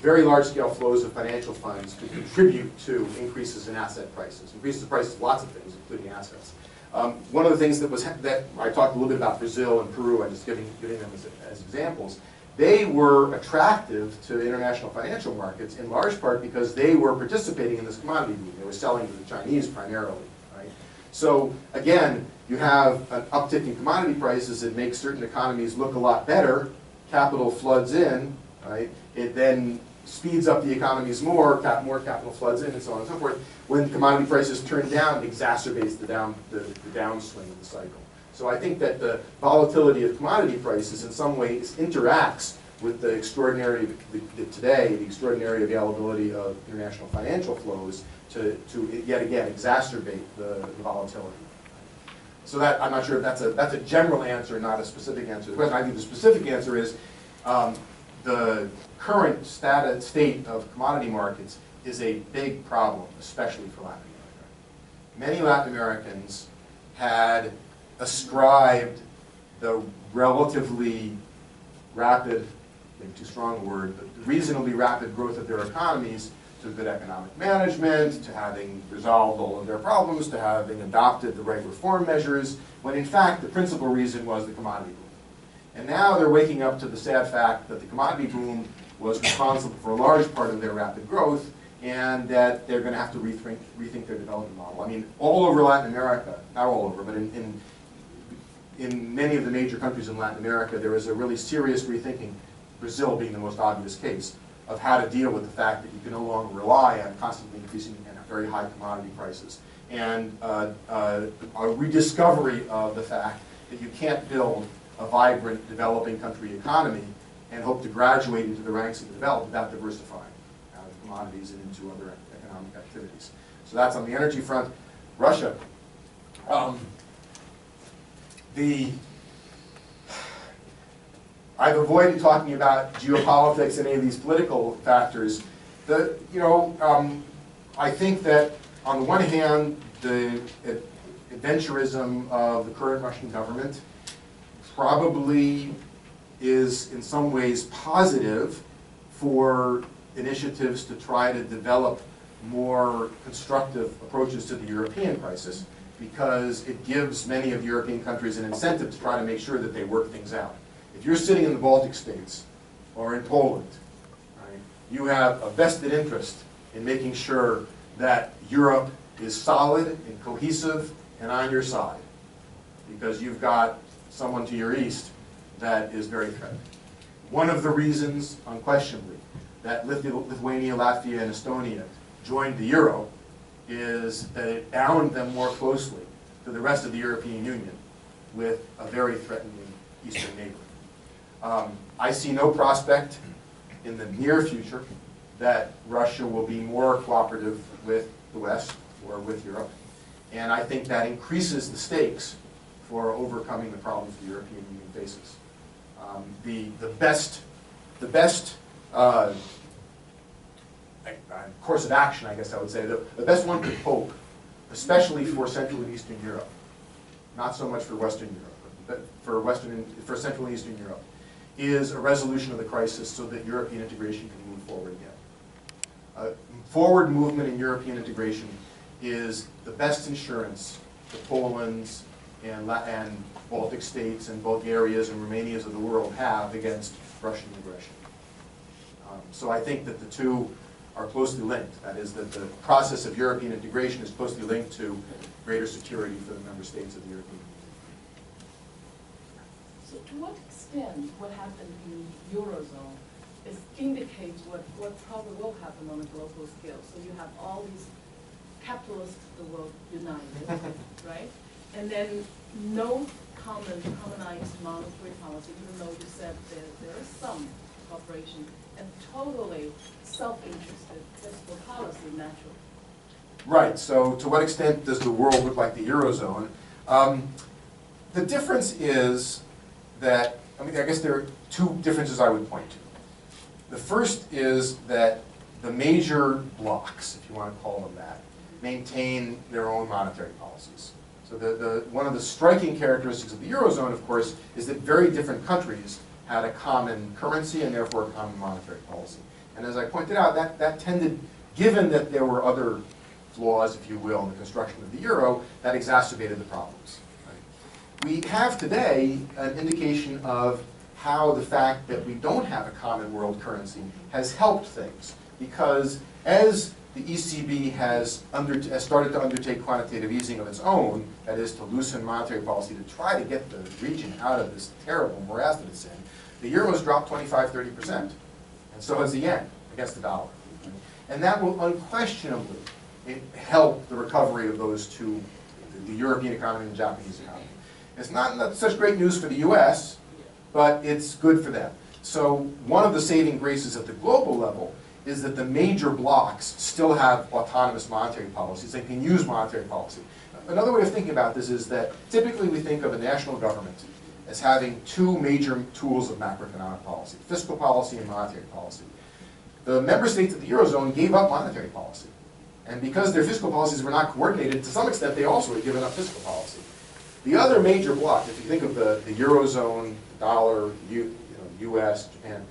very large-scale flows of financial funds could contribute to increases in asset prices, increases in prices of lots of things, including assets. Um, one of the things that was, that, I talked a little bit about Brazil and Peru, I'm just giving, giving them as, as examples. They were attractive to international financial markets in large part because they were participating in this commodity boom. They were selling to the Chinese primarily, right? So again, you have an uptick in commodity prices that makes certain economies look a lot better. Capital floods in, right? It then speeds up the economies more, cap, more capital floods in, and so on and so forth. When commodity prices turn down, it exacerbates the down, the, the downswing of the cycle. So I think that the volatility of commodity prices in some ways interacts with the extraordinary, the, the, today, the extraordinary availability of international financial flows to, to yet again exacerbate the, the volatility. So that, I'm not sure if that's a, that's a general answer, not a specific answer the question. I think the specific answer is, um, the current status, state of commodity markets is a big problem, especially for Latin America. Many Latin Americans had ascribed the relatively rapid, maybe too strong a word, but reasonably rapid growth of their economies to good economic management, to having resolved all of their problems, to having adopted the right reform measures, when in fact the principal reason was the commodity boom. And now they're waking up to the sad fact that the commodity boom was responsible for a large part of their rapid growth, and that they're going to have to rethink, rethink their development model. I mean, all over Latin America, not all over, but in, in, in many of the major countries in Latin America, there is a really serious rethinking, Brazil being the most obvious case, of how to deal with the fact that you can no longer rely on constantly increasing and very high commodity prices. And uh, uh, a rediscovery of the fact that you can't build a vibrant developing country economy and hope to graduate into the ranks of the developed without diversifying out of commodities and into other economic activities. So that's on the energy front. Russia. Um, the I've avoided talking about geopolitics and any of these political factors. The, you know, um, I think that on the one hand, the adventurism of the current Russian government probably is in some ways positive for initiatives to try to develop more constructive approaches to the European crisis because it gives many of European countries an incentive to try to make sure that they work things out. If you're sitting in the Baltic states or in Poland, right, you have a vested interest in making sure that Europe is solid and cohesive and on your side because you've got someone to your east that is very threatening. One of the reasons, unquestionably, that Lithuania, Latvia, and Estonia joined the euro is that it bound them more closely to the rest of the European Union with a very threatening eastern neighbor. Um, I see no prospect in the near future that Russia will be more cooperative with the West or with Europe. And I think that increases the stakes for overcoming the problems the European Union faces. Um, the, the best, the best uh, uh, course of action, I guess I would say, the, the best one could hope, especially for Central and Eastern Europe, not so much for Western Europe, but for Western, for Central and Eastern Europe, is a resolution of the crisis so that European integration can move forward again. Uh, Forward movement in European integration is the best insurance the Poland's and and Baltic states and Bulgaria's and Romania's of the world have against Russian aggression. Um, So I think that the two are closely linked. That is, that the process of European integration is closely linked to greater security for the member states of the European Union. So to what what happened in the Eurozone is indicates what, what probably will happen on a global scale? So you have all these capitalists of the world united, right? And then no common, harmonized monetary policy, even though you said there, there is some cooperation, and totally self-interested fiscal policy naturally. Right, so to what extent does the world look like the Eurozone? Um, The difference is that, I mean, I guess there are two differences I would point to. The first is that the major blocks, if you want to call them that, maintain their own monetary policies. So the, the, one of the striking characteristics of the Eurozone, of course, is that very different countries had a common currency and therefore a common monetary policy. And as I pointed out, that, that tended, given that there were other flaws, if you will, in the construction of the euro, that exacerbated the problems. We have today an indication of how the fact that we don't have a common world currency has helped things. Because as the ECB has, has started to undertake quantitative easing of its own, that is to loosen monetary policy to try to get the region out of this terrible morass that it's in, the euro's dropped 25, 30%. And so has the yen against the dollar. And that will unquestionably it help the recovery of those two, the European economy and the Japanese economy. It's not, such great news for the US, but it's good for them. So one of the saving graces at the global level is that the major blocks still have autonomous monetary policies. They can use monetary policy. Another way of thinking about this is that typically we think of a national government as having two major tools of macroeconomic policy, fiscal policy and monetary policy. The member states of the Eurozone gave up monetary policy. And because their fiscal policies were not coordinated, to some extent, they also had given up fiscal policy. The other major block, if you think of the, the Eurozone, dollar, U, you know, US, Japan,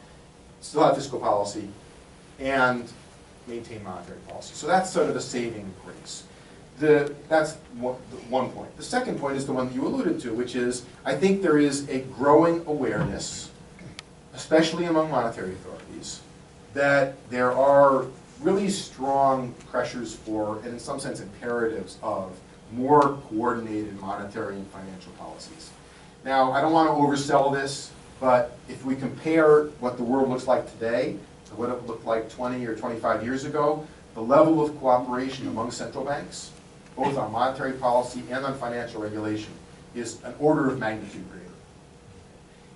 still have fiscal policy and maintain monetary policy. So that's sort of the saving grace. The, that's one, one point. The second point is the one that you alluded to, which is I think there is a growing awareness, especially among monetary authorities, that there are really strong pressures for, and in some sense imperatives of, more coordinated monetary and financial policies. Now, I don't want to oversell this, but if we compare what the world looks like today to what it looked like 20 or 25 years ago, the level of cooperation among central banks, both on monetary policy and on financial regulation, is an order of magnitude greater.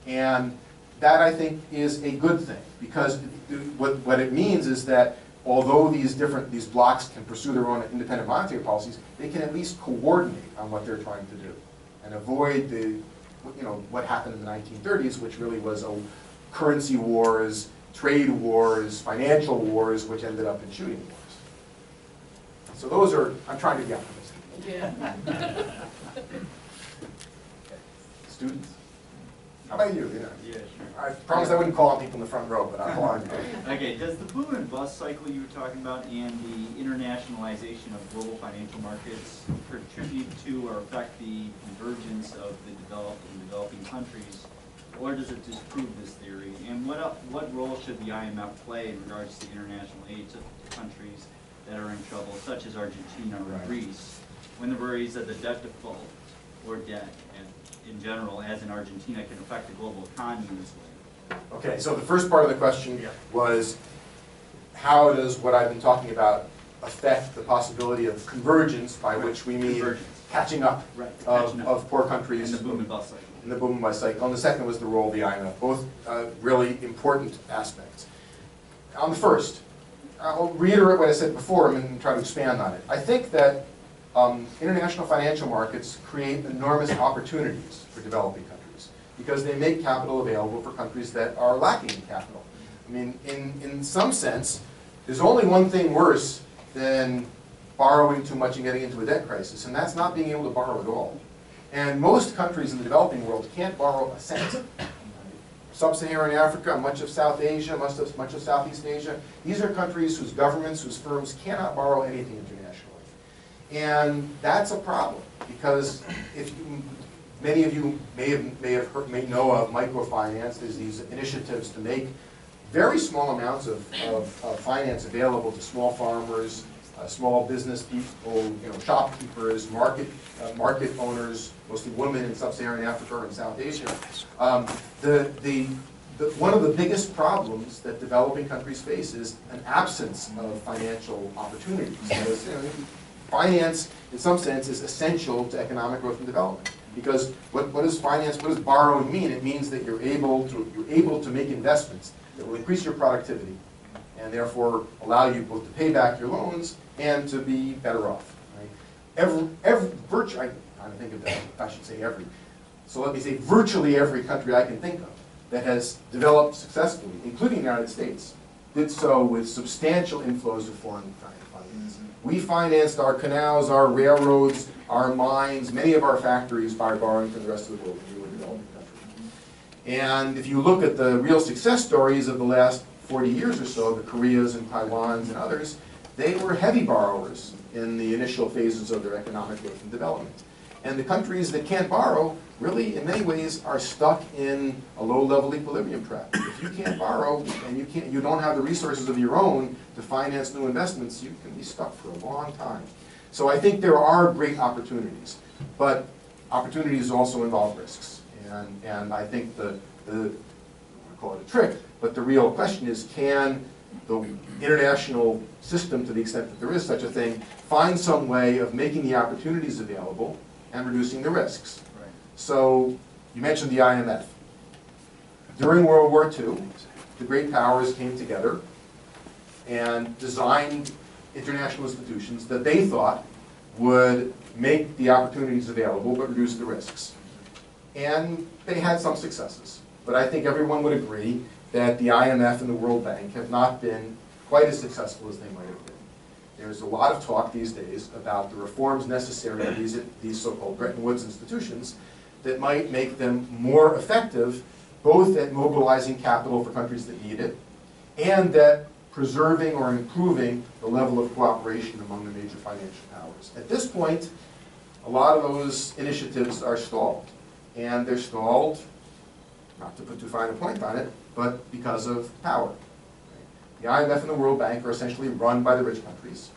And that, I think, is a good thing, because what, what it means is that although these different, these blocks can pursue their own independent monetary policies, they can at least coordinate on what they're trying to do and avoid the, you know, what happened in the 1930s, which really was a currency wars, trade wars, financial wars, which ended up in shooting wars. So those are, I'm trying to be optimistic. Yeah. Students? How about you? you? Yeah, sure. I promised I wouldn't call on people in the front row, but I'll call on you. Okay, does the boom and bust cycle you were talking about and the internationalization of global financial markets contribute to or affect the convergence of the developed and developing countries? Or does it disprove this theory? And what, what role should the IMF play in regards to international aid to countries that are in trouble, such as Argentina or Right. Greece, when the worries of the debt default or debt, in general, as in Argentina, can affect the global economy in this way? Okay, so the first part of the question Yeah. was, how does what I've been talking about affect the possibility of convergence, by which we mean catching up Right, of, catching up. of poor countries. And the boom and bust cycle. in the boom and bust cycle, and the second was the role of the IMF, both uh, really important aspects. On the first, I'll reiterate what I said before and try to expand on it. I think that um, international financial markets create enormous opportunities for developing countries because they make capital available for countries that are lacking in capital. I mean, in, in some sense, there's only one thing worse than borrowing too much and getting into a debt crisis, and that's not being able to borrow at all. And most countries in the developing world can't borrow a cent. Sub-Saharan Africa, much of South Asia, much of, much of Southeast Asia, these are countries whose governments, whose firms cannot borrow anything. And that's a problem, because if you, many of you may have, may have heard, may know of microfinance, there's these initiatives to make very small amounts of, of, of finance available to small farmers, uh, small business people, you know, shopkeepers, market, uh, market owners, mostly women in sub-Saharan Africa and South Asia. Um, the, the, the, one of the biggest problems that developing countries face is an absence of financial opportunities. Because, you know, finance, in some sense, is essential to economic growth and development. Because what, what does finance, what does borrowing mean? It means that you're able to, you're able to make investments that will increase your productivity and therefore allow you both to pay back your loans and to be better off. Every, every, virtu, I, I think of that, I should say every. So let me say virtually every country I can think of that has developed successfully, including the United States, did so with substantial inflows of foreign finance. We financed our canals, our railroads, our mines, many of our factories by borrowing from the rest of the world we were developing country. And if you look at the real success stories of the last 40 years or so, the Koreas and Taiwans and others, they were heavy borrowers in the initial phases of their economic growth and development. And the countries that can't borrow really, in many ways, are stuck in a low-level equilibrium trap. If you can't borrow and you can't, you don't have the resources of your own to finance new investments, you can be stuck for a long time. So I think there are great opportunities, but opportunities also involve risks. And, and I think the, the, I call it a trick, but the real question is, can the international system, to the extent that there is such a thing, find some way of making the opportunities available and reducing the risks? So, you mentioned the IMF. During World War II, the great powers came together and designed international institutions that they thought would make the opportunities available but reduce the risks. And they had some successes. But I think everyone would agree that the IMF and the World Bank have not been quite as successful as they might have been. There's a lot of talk these days about the reforms necessary in these, these so-called Bretton Woods institutions that might make them more effective, both at mobilizing capital for countries that need it, and that preserving or improving the level of cooperation among the major financial powers. At this point, a lot of those initiatives are stalled. And they're stalled, not to put too fine a point on it, but because of power. The IMF and the World Bank are essentially run by the rich countries,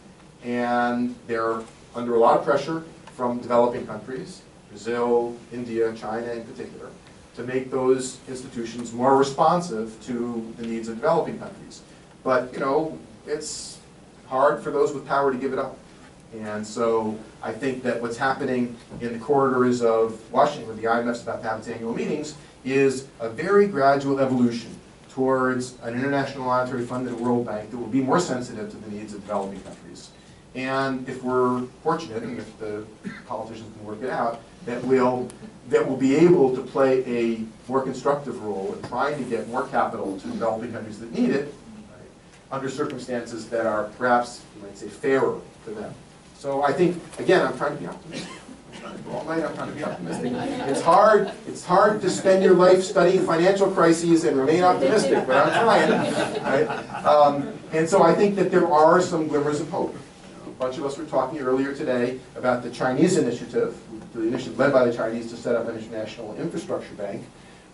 and they're under a lot of pressure from developing countries, Brazil, India, China in particular, to make those institutions more responsive to the needs of developing countries. But, you know, it's hard for those with power to give it up. And so I think that what's happening in the corridors of Washington, where the IMF's about to have its annual meetings, is a very gradual evolution towards an international monetary fund and a World Bank that will be more sensitive to the needs of developing countries. And if we're fortunate, and if the politicians can work it out, that will that will be able to play a more constructive role in trying to get more capital to developing countries that need it, under circumstances that are perhaps, you might say, fairer to them. So I think, again, I'm trying to be optimistic. All night, I'm trying to be optimistic. It's hard, it's hard to spend your life studying financial crises and remain optimistic, but I'm trying. right? Um, and so I think that there are some glimmers of hope. A bunch of us were talking earlier today about the Chinese initiative, the initiative led by the Chinese to set up an international infrastructure bank,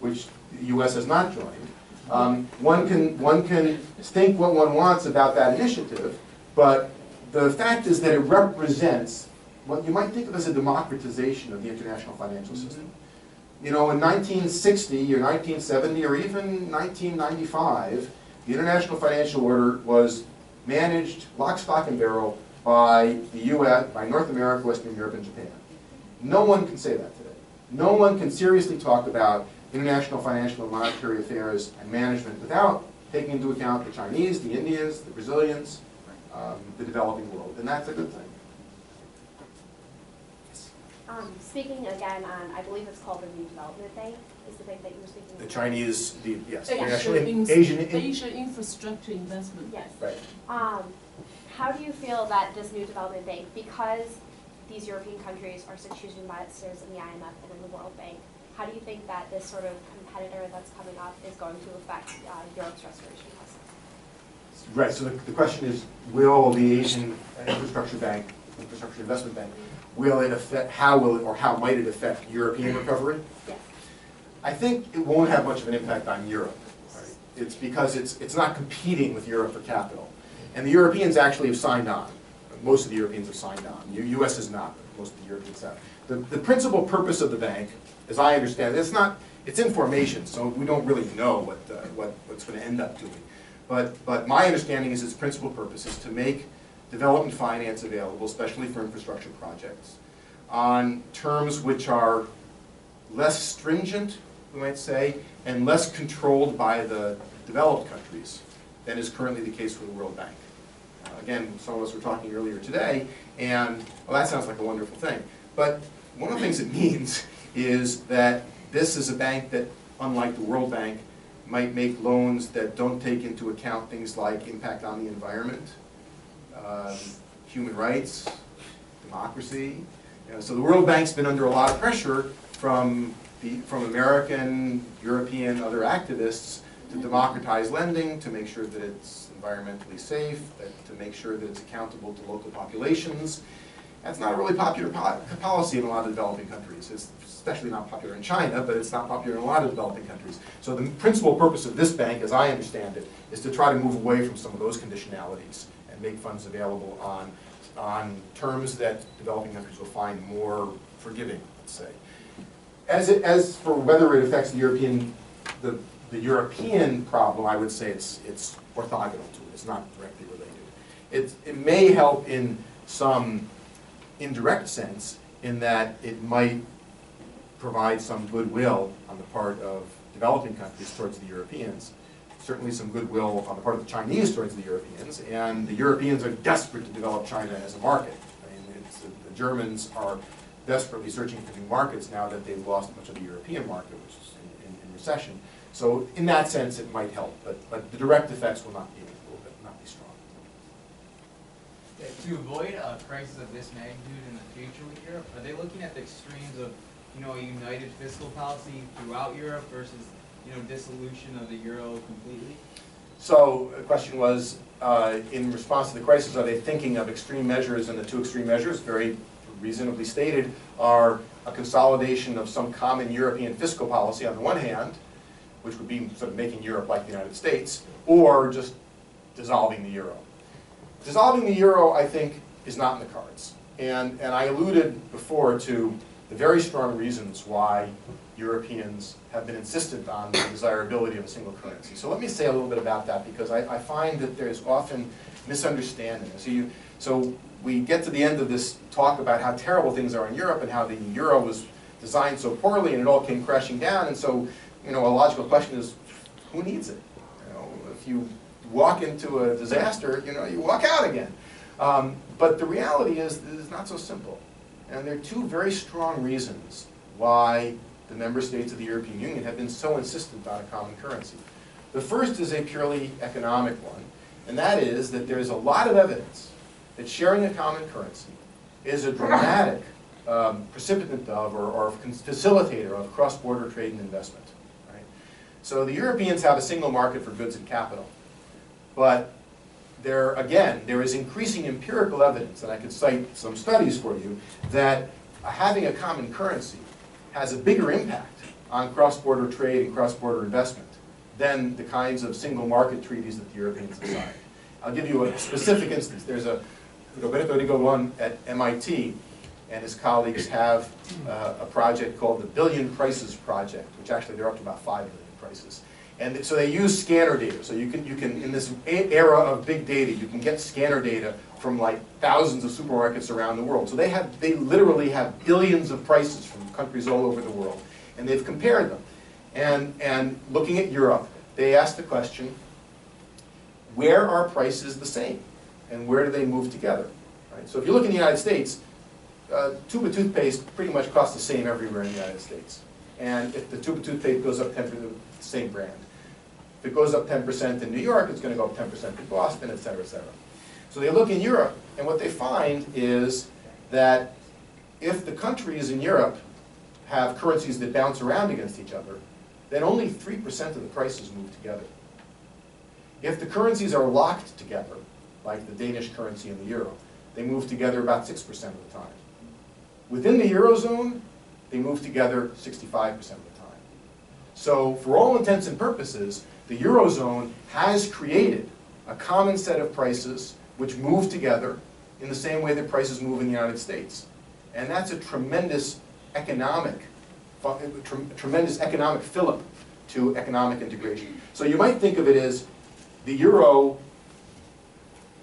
which the U.S. has not joined. Um, one can one can think what one wants about that initiative, but the fact is that it represents what you might think of as a democratization of the international financial system. You know, in 1960 or 1970 or even 1995, the international financial order was managed lock, stock, and barrel by the U.S., by North America, Western Europe, and Japan. No one can say that today. No one can seriously talk about international financial and monetary affairs and management without taking into account the Chinese, the Indians, the Brazilians, um, the developing world, and that's a good thing. Um, speaking again on, I believe it's called the New Development Bank, is the bank that you were speaking of? The Chinese, the, yes, Asia international, in- Asian, in- Asia infrastructure investment. Yes. right. Um, how do you feel that this New Development Bank, because these European countries are such huge investors in the IMF and in the World Bank, how do you think that this sort of competitor that's coming up is going to affect uh, Europe's restoration process? Right, so the, the question is, will the Asian Infrastructure Bank, Infrastructure Investment Bank, will it affect, how will it, or how might it affect European recovery? Yes. I think it won't have much of an impact on Europe. right? it's because it's, it's not competing with Europe for capital. And the Europeans actually have signed on. Most of the Europeans have signed on. The US is not, but most of the Europeans have. The, the principal purpose of the bank, as I understand it, it's not, it's in formation, so we don't really know what, what, what's gonna end up doing. But, but my understanding is its principal purpose is to make development finance available, especially for infrastructure projects, on terms which are less stringent, we might say, and less controlled by the developed countries than is currently the case with the World Bank. Again, some of us were talking earlier today, and, well, that sounds like a wonderful thing. But one of the things it means is that this is a bank that, unlike the World Bank, might make loans that don't take into account things like impact on the environment, um, human rights, democracy. You know, So the World Bank's been under a lot of pressure from the, from American, European, other activists to democratize lending, to make sure that it's environmentally safe, that, to make sure that it's accountable to local populations. That's not a really popular po- policy in a lot of developing countries. It's especially not popular in China, but it's not popular in a lot of developing countries. So the principal purpose of this bank, as I understand it, is to try to move away from some of those conditionalities and make funds available on, on terms that developing countries will find more forgiving, let's say. As it, as for whether it affects the European, the, the European problem, I would say it's, it's orthogonal to it, it's not directly related. It, it may help in some indirect sense, in that it might provide some goodwill on the part of developing countries towards the Europeans. Certainly some goodwill on the part of the Chinese towards the Europeans, and the Europeans are desperate to develop China as a market. I mean, the Germans are desperately searching for new markets now that they've lost much of the European market, which is in, in, in recession. So in that sense, it might help, but, but the direct effects will not be, will not be strong. Yeah, To avoid a crisis of this magnitude in the future with Europe, are they looking at the extremes of, you know, a united fiscal policy throughout Europe versus, you know, dissolution of the euro completely? So the question was, uh, in response to the crisis, are they thinking of extreme measures? And the two extreme measures, very reasonably stated, are a consolidation of some common European fiscal policy on the one hand, which would be sort of making Europe like the United States, or just dissolving the euro. Dissolving the euro, I think, is not in the cards. And, and I alluded before to the very strong reasons why Europeans have been insistent on the desirability of a single currency. So let me say a little bit about that, because I, I find that there's often misunderstanding. So you, so we get to the end of this talk about how terrible things are in Europe and how the euro was designed so poorly and it all came crashing down. And so, you know, a logical question is, who needs it? You know, if you walk into a disaster, you know, you walk out again. Um, but the reality is, it's not so simple. And there are two very strong reasons why the member states of the European Union have been so insistent on a common currency. The first is a purely economic one, and that is that there's a lot of evidence that sharing a common currency is a dramatic um, precipitant of or, or facilitator of cross-border trade and investment. So the Europeans have a single market for goods and capital. But there, again, there is increasing empirical evidence, and I could cite some studies for you, that having a common currency has a bigger impact on cross-border trade and cross-border investment than the kinds of single market treaties that the Europeans have signed. I'll give you a specific instance. There's a Roberto Rigobon at MIT and his colleagues have uh, a project called the Billion Prices Project, which actually they're up to about five billion And so they use scanner data. So you can, you can, in this era of big data, you can get scanner data from like thousands of supermarkets around the world. So they have, they literally have billions of prices from countries all over the world. And they've compared them. And, and looking at Europe, they asked the question, where are prices the same? And where do they move together? Right? So if you look in the United States, uh, tube of toothpaste pretty much costs the same everywhere in the United States. And if the tube of toothpaste goes up 10%, the same brand. If it goes up 10% in New York, it's going to go up 10% in Boston, et cetera, et cetera. So they look in Europe, and what they find is that if the countries in Europe have currencies that bounce around against each other, then only 3% of the prices move together. If the currencies are locked together, like the Danish currency and the euro, they move together about 6% of the time. Within the Eurozone, they move together 65% of the time. So for all intents and purposes, the Eurozone has created a common set of prices which move together in the same way that prices move in the United States. And that's a tremendous economic, tremendous economic fillip to economic integration. So you might think of it as the euro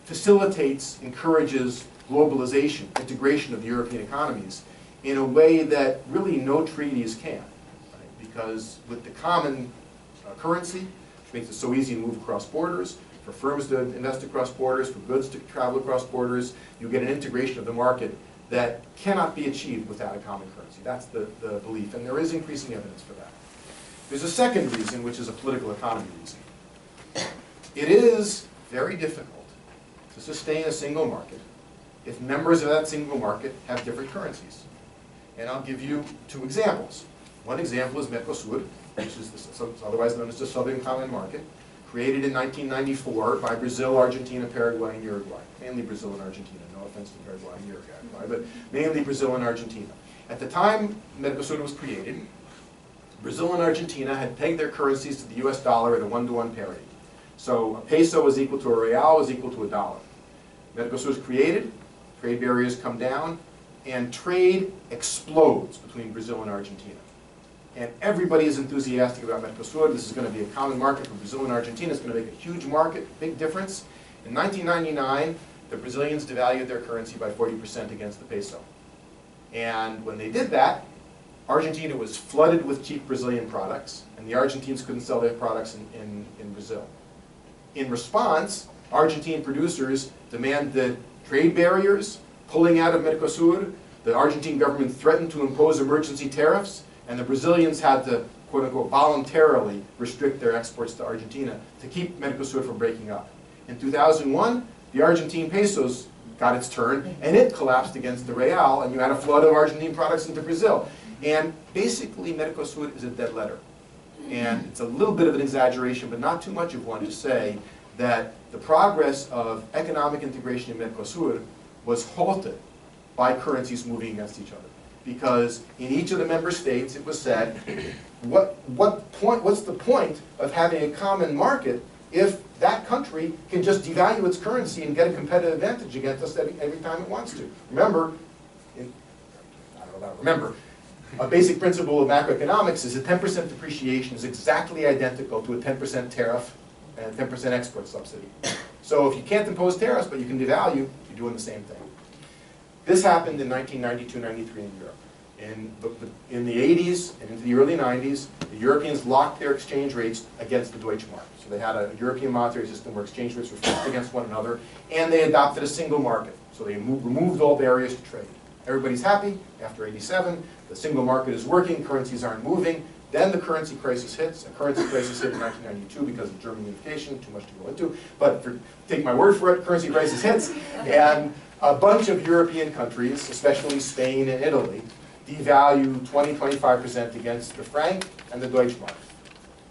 facilitates, encourages globalization, integration of the European economies in a way that really no treaties can. Because with the common uh, currency, which makes it so easy to move across borders, for firms to invest across borders, for goods to travel across borders, you get an integration of the market that cannot be achieved without a common currency. That's the, the belief, and there is increasing evidence for that. There's a second reason, which is a political economy reason. It is very difficult to sustain a single market if members of that single market have different currencies. And I'll give you two examples. One example is Mercosur, which is the, otherwise known as the Southern Common Market, created in 1994 by Brazil, Argentina, Paraguay, and Uruguay. Mainly Brazil and Argentina, no offense to Paraguay and Uruguay, but mainly Brazil and Argentina. At the time Mercosur was created, Brazil and Argentina had pegged their currencies to the US dollar at a one-to-one parity. So a peso is equal to a real is equal to a dollar. Mercosur is created, trade barriers come down, and trade explodes between Brazil and Argentina. And everybody is enthusiastic about Mercosur. This is going to be a common market for Brazil and Argentina. It's going to make a huge market, big difference. In 1999, the Brazilians devalued their currency by 40% against the peso. And when they did that, Argentina was flooded with cheap Brazilian products, and the Argentines couldn't sell their products in, in, in Brazil. In response, Argentine producers demanded trade barriers, pulling out of Mercosur. The Argentine government threatened to impose emergency tariffs, and the Brazilians had to, quote unquote, voluntarily restrict their exports to Argentina to keep Mercosur from breaking up. In 2001, the Argentine pesos got its turn, and it collapsed against the real, and you had a flood of Argentine products into Brazil. And basically, Mercosur is a dead letter. And it's a little bit of an exaggeration, but not too much of one to say that the progress of economic integration in Mercosur was halted by currencies moving against each other. Because in each of the member states, it was said, what, what point, what's the point of having a common market if that country can just devalue its currency and get a competitive advantage against us every, every time it wants to? Remember, in, I don't know about remember, a basic principle of macroeconomics is a 10% depreciation is exactly identical to a 10% tariff and 10% export subsidy. So if you can't impose tariffs, but you can devalue, you're doing the same thing. This happened in 1992, 93 in Europe. In in the 80s and into the early 90s, the Europeans locked their exchange rates against the Deutsche Mark. So they had a European monetary system where exchange rates were fixed against one another, and they adopted a single market. So they mo- removed all barriers to trade. Everybody's happy after 87, the single market is working, currencies aren't moving. Then the currency crisis hits, a currency crisis hit in 1992 because of German unification, too much to go into. But for, take my word for it, currency crisis hits, and a bunch of European countries, especially Spain and Italy, devalue 20, 25% against the franc and the Deutschmark.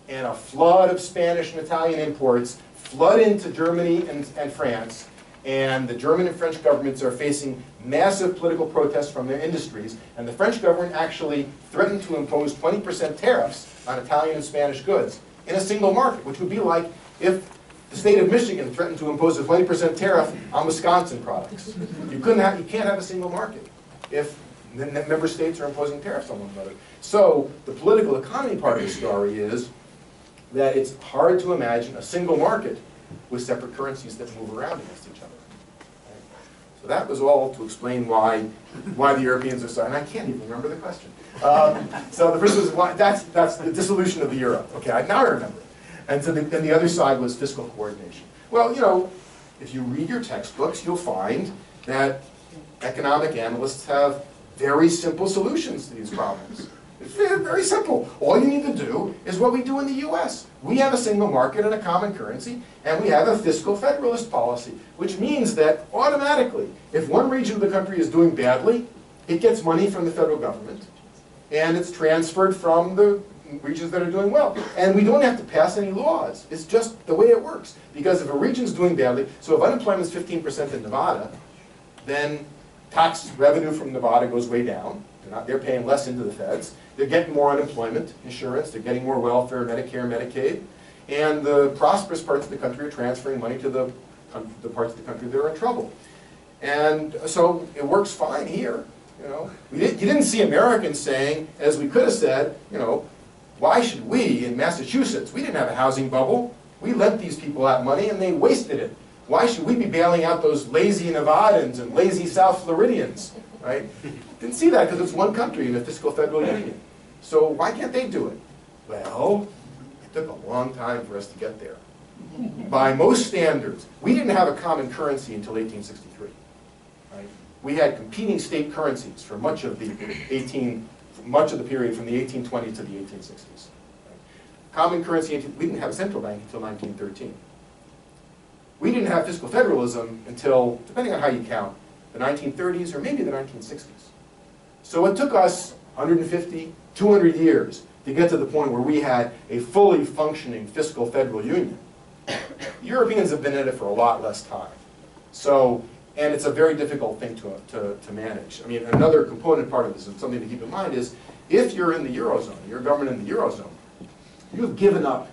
And a flood of Spanish and Italian imports flood into Germany and, and France, and the German and French governments are facing massive political protests from their industries, and the French government actually threatened to impose 20% tariffs on Italian and Spanish goods in a single market, which would be like if the state of Michigan threatened to impose a 20% tariff on Wisconsin products. You couldn't have, you can't have a single market if the the member states are imposing tariffs on one another. So the political economy part of the story is that it's hard to imagine a single market with separate currencies that move around against each other. So that was all to explain why, why the Europeans are so, and I can't even remember the question. Um, so the first was, why, that's, that's the dissolution of the euro. Okay, I- now I remember. And so the, and the other side was fiscal coordination. Well, you know, if you read your textbooks, you'll find that economic analysts have very simple solutions to these problems. It's very, simple. All you need to do is what we do in the US. We have a single market and a common currency, and we have a fiscal federalist policy, which means that automatically, if one region of the country is doing badly, it gets money from the federal government, and it's transferred from the regions that are doing well. And we don't have to pass any laws. It's just the way it works. Because if a region's doing badly, so if unemployment is 15% in Nevada, then tax revenue from Nevada goes way down. They're not, they're paying less into the feds. They're getting more unemployment insurance, they're getting more welfare, Medicare, Medicaid, and the prosperous parts of the country are transferring money to the, um, the parts of the country that are in trouble. And so it works fine here, you know. We didn't, you didn't see Americans saying, as we could have said, you know, why should we in Massachusetts, we didn't have a housing bubble. We lent these people that money and they wasted it. Why should we be bailing out those lazy Nevadans and lazy South Floridians, right? Didn't see that because it's one country in the fiscal federal union. So why can't they do it? Well, it took a long time for us to get there. By most standards, we didn't have a common currency until 1863. Right? We had competing state currencies for much of the 18, much of the period from the 1820s to the 1860s. Common currency, we didn't have a central bank until 1913. We didn't have fiscal federalism until, depending on how you count, the 1930s or maybe the 1960s. So it took us 150, 200 years to get to the point where we had a fully functioning fiscal federal union. Europeans have been at it for a lot less time. So, and it's a very difficult thing to, to, to manage. I mean, another component part of this, and something to keep in mind, is if you're in the Eurozone, you're a government in the Eurozone, you've given up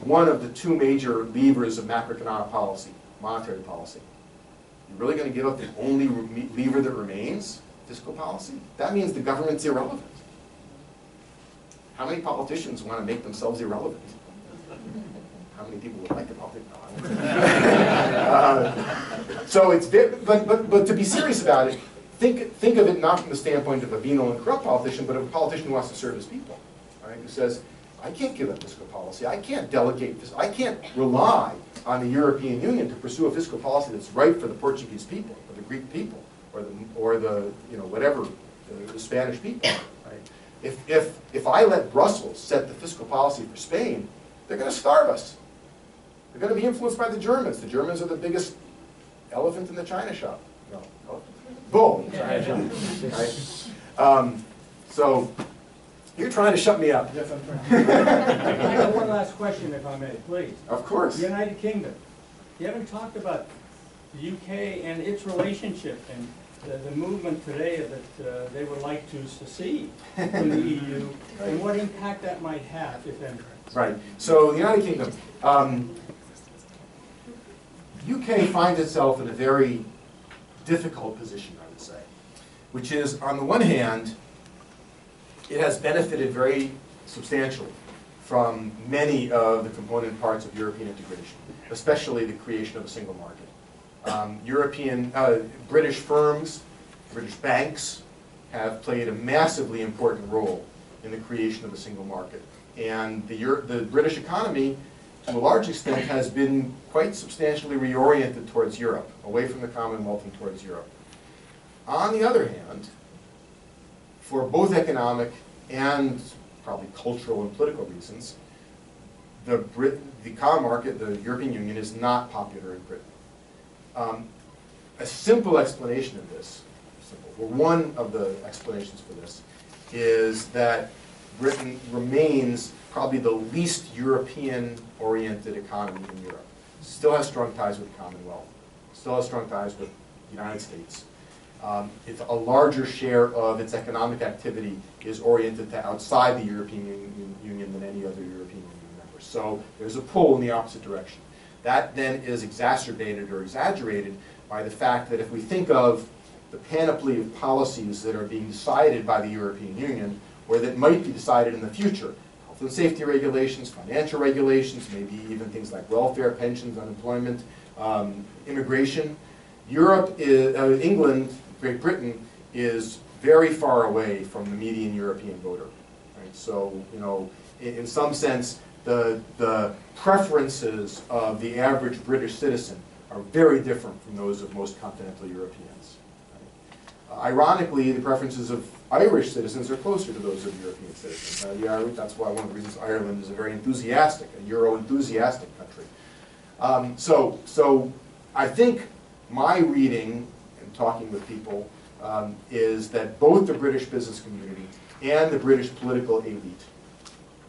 one of the two major levers of macroeconomic policy, monetary policy. You're really going to give up the only lever that remains, fiscal policy? That means the government's irrelevant. How many politicians want to make themselves irrelevant? How many people would like to politics? No. Uh, So it's, but, but, but to be serious about it, think, think of it not from the standpoint of a venal and corrupt politician, but of a politician who wants to serve his people, right? Who says, I can't give up fiscal policy, I can't delegate this, I can't rely on the European Union to pursue a fiscal policy that's right for the Portuguese people, or the Greek people, or the, or the, you know, whatever, the- the Spanish people, right? If, if, if I let Brussels set the fiscal policy for Spain, they're gonna starve us. They're gonna be influenced by the Germans. The Germans are the biggest elephant in the china shop. No, elephant? bull china shop, right? Um, So, you're trying to shut me up. Yes, I'm trying. I have one last question, if I may, please. Of course. The United Kingdom, you haven't talked about the UK and its relationship and the, the movement today that uh, they would like to secede from the EU, and what impact that might have, if any. Right, so the United Kingdom, um, UK finds itself in a very difficult position, I would say, which is, on the one hand, it has benefited very substantially from many of the component parts of European integration, especially the creation of a single market. Um, European, uh, British firms, British banks have played a massively important role in the creation of a single market. And the, Euro- the British economy, to a large extent, has been quite substantially reoriented towards Europe, away from the Commonwealth and towards Europe. On the other hand, for both economic and probably cultural and political reasons, the Brit, the common market, the European Union, is not popular in Britain. Um, a simple explanation of this, simple, well, one of the explanations for this is that Britain remains probably the least European-oriented economy in Europe. Still has strong ties with the Commonwealth, still has strong ties with the United States. Um, It's a larger share of its economic activity is oriented to outside the European Union- Union than any other European Union member. So there's a pull in the opposite direction. That then is exacerbated or exaggerated by the fact that if we think of the panoply of policies that are being decided by the European Union, or that might be decided in the future, health and safety regulations, financial regulations, maybe even things like welfare, pensions, unemployment, um, immigration, Europe is, uh, England, Great Britain is very far away from the median European voter. Right? So, you know, in, in some sense, the, the preferences of the average British citizen are very different from those of most continental Europeans. right? Uh, Ironically, the preferences of Irish citizens are closer to those of European citizens. Uh, the Irish, that's why one of the reasons Ireland is a very enthusiastic, a Euro-enthusiastic country. Um, so, so I think my reading talking with people um, is that both the British business community and the British political elite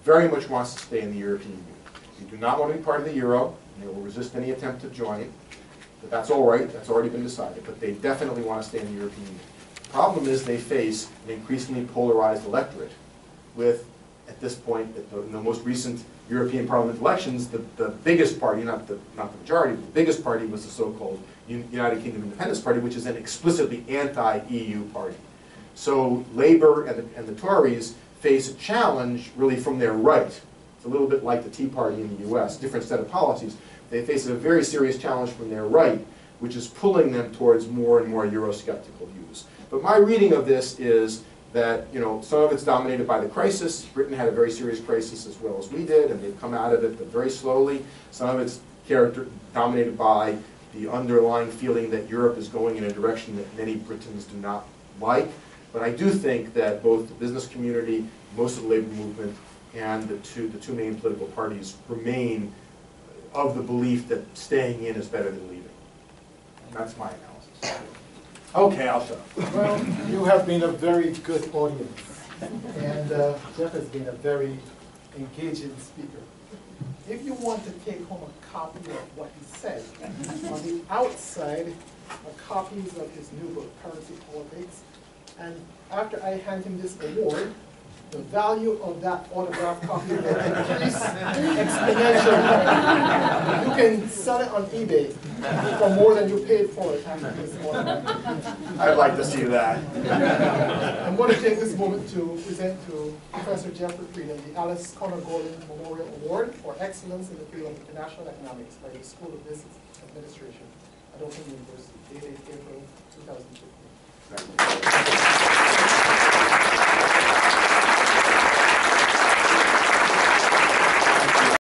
very much wants to stay in the European Union. They do not want to be part of the euro, and they will resist any attempt to join. it. But that's all right, that's already been decided, but they definitely want to stay in the European Union. The Problem is they face an increasingly polarized electorate with, at this point, at the- in the most recent European Parliament elections, the, the biggest party, not the, not the majority, the biggest party was the so-called United Kingdom Independence Party, which is an explicitly anti-EU party. So Labour and the, and the Tories face a challenge really from their right. It's a little bit like the Tea Party in the US, different set of policies. They face a very serious challenge from their right, which is pulling them towards more and more Eurosceptical views. But my reading of this is that, you know, some of it's dominated by the crisis. Britain had a very serious crisis as well as we did, and they've come out of it, but very slowly. Some of it's character, dominated by the underlying feeling that Europe is going in a direction that many Britons do not like. But I do think that both the business community, most of the labor movement, and the two, the two main political parties remain of the belief that staying in is better than leaving. That's my analysis. Okay, I'll shut up. Well, you have been a very good audience, and uh, Jeff has been a very engaging speaker. If you want to take home a copy of what he said, on the outside are copies of his new book, Currency Politics. And after I hand him this award, the value of that autographed copy will increase exponentially. You can sell it on eBay for more than you paid for it autograph. I'd like to see that. I'm going to take this moment to present to Professor Jeffry Frieden the Alice Connor Gorlin Memorial Award for Excellence in the Field of International Economics by the School of Business Administration at Oakland University, dated April 2002.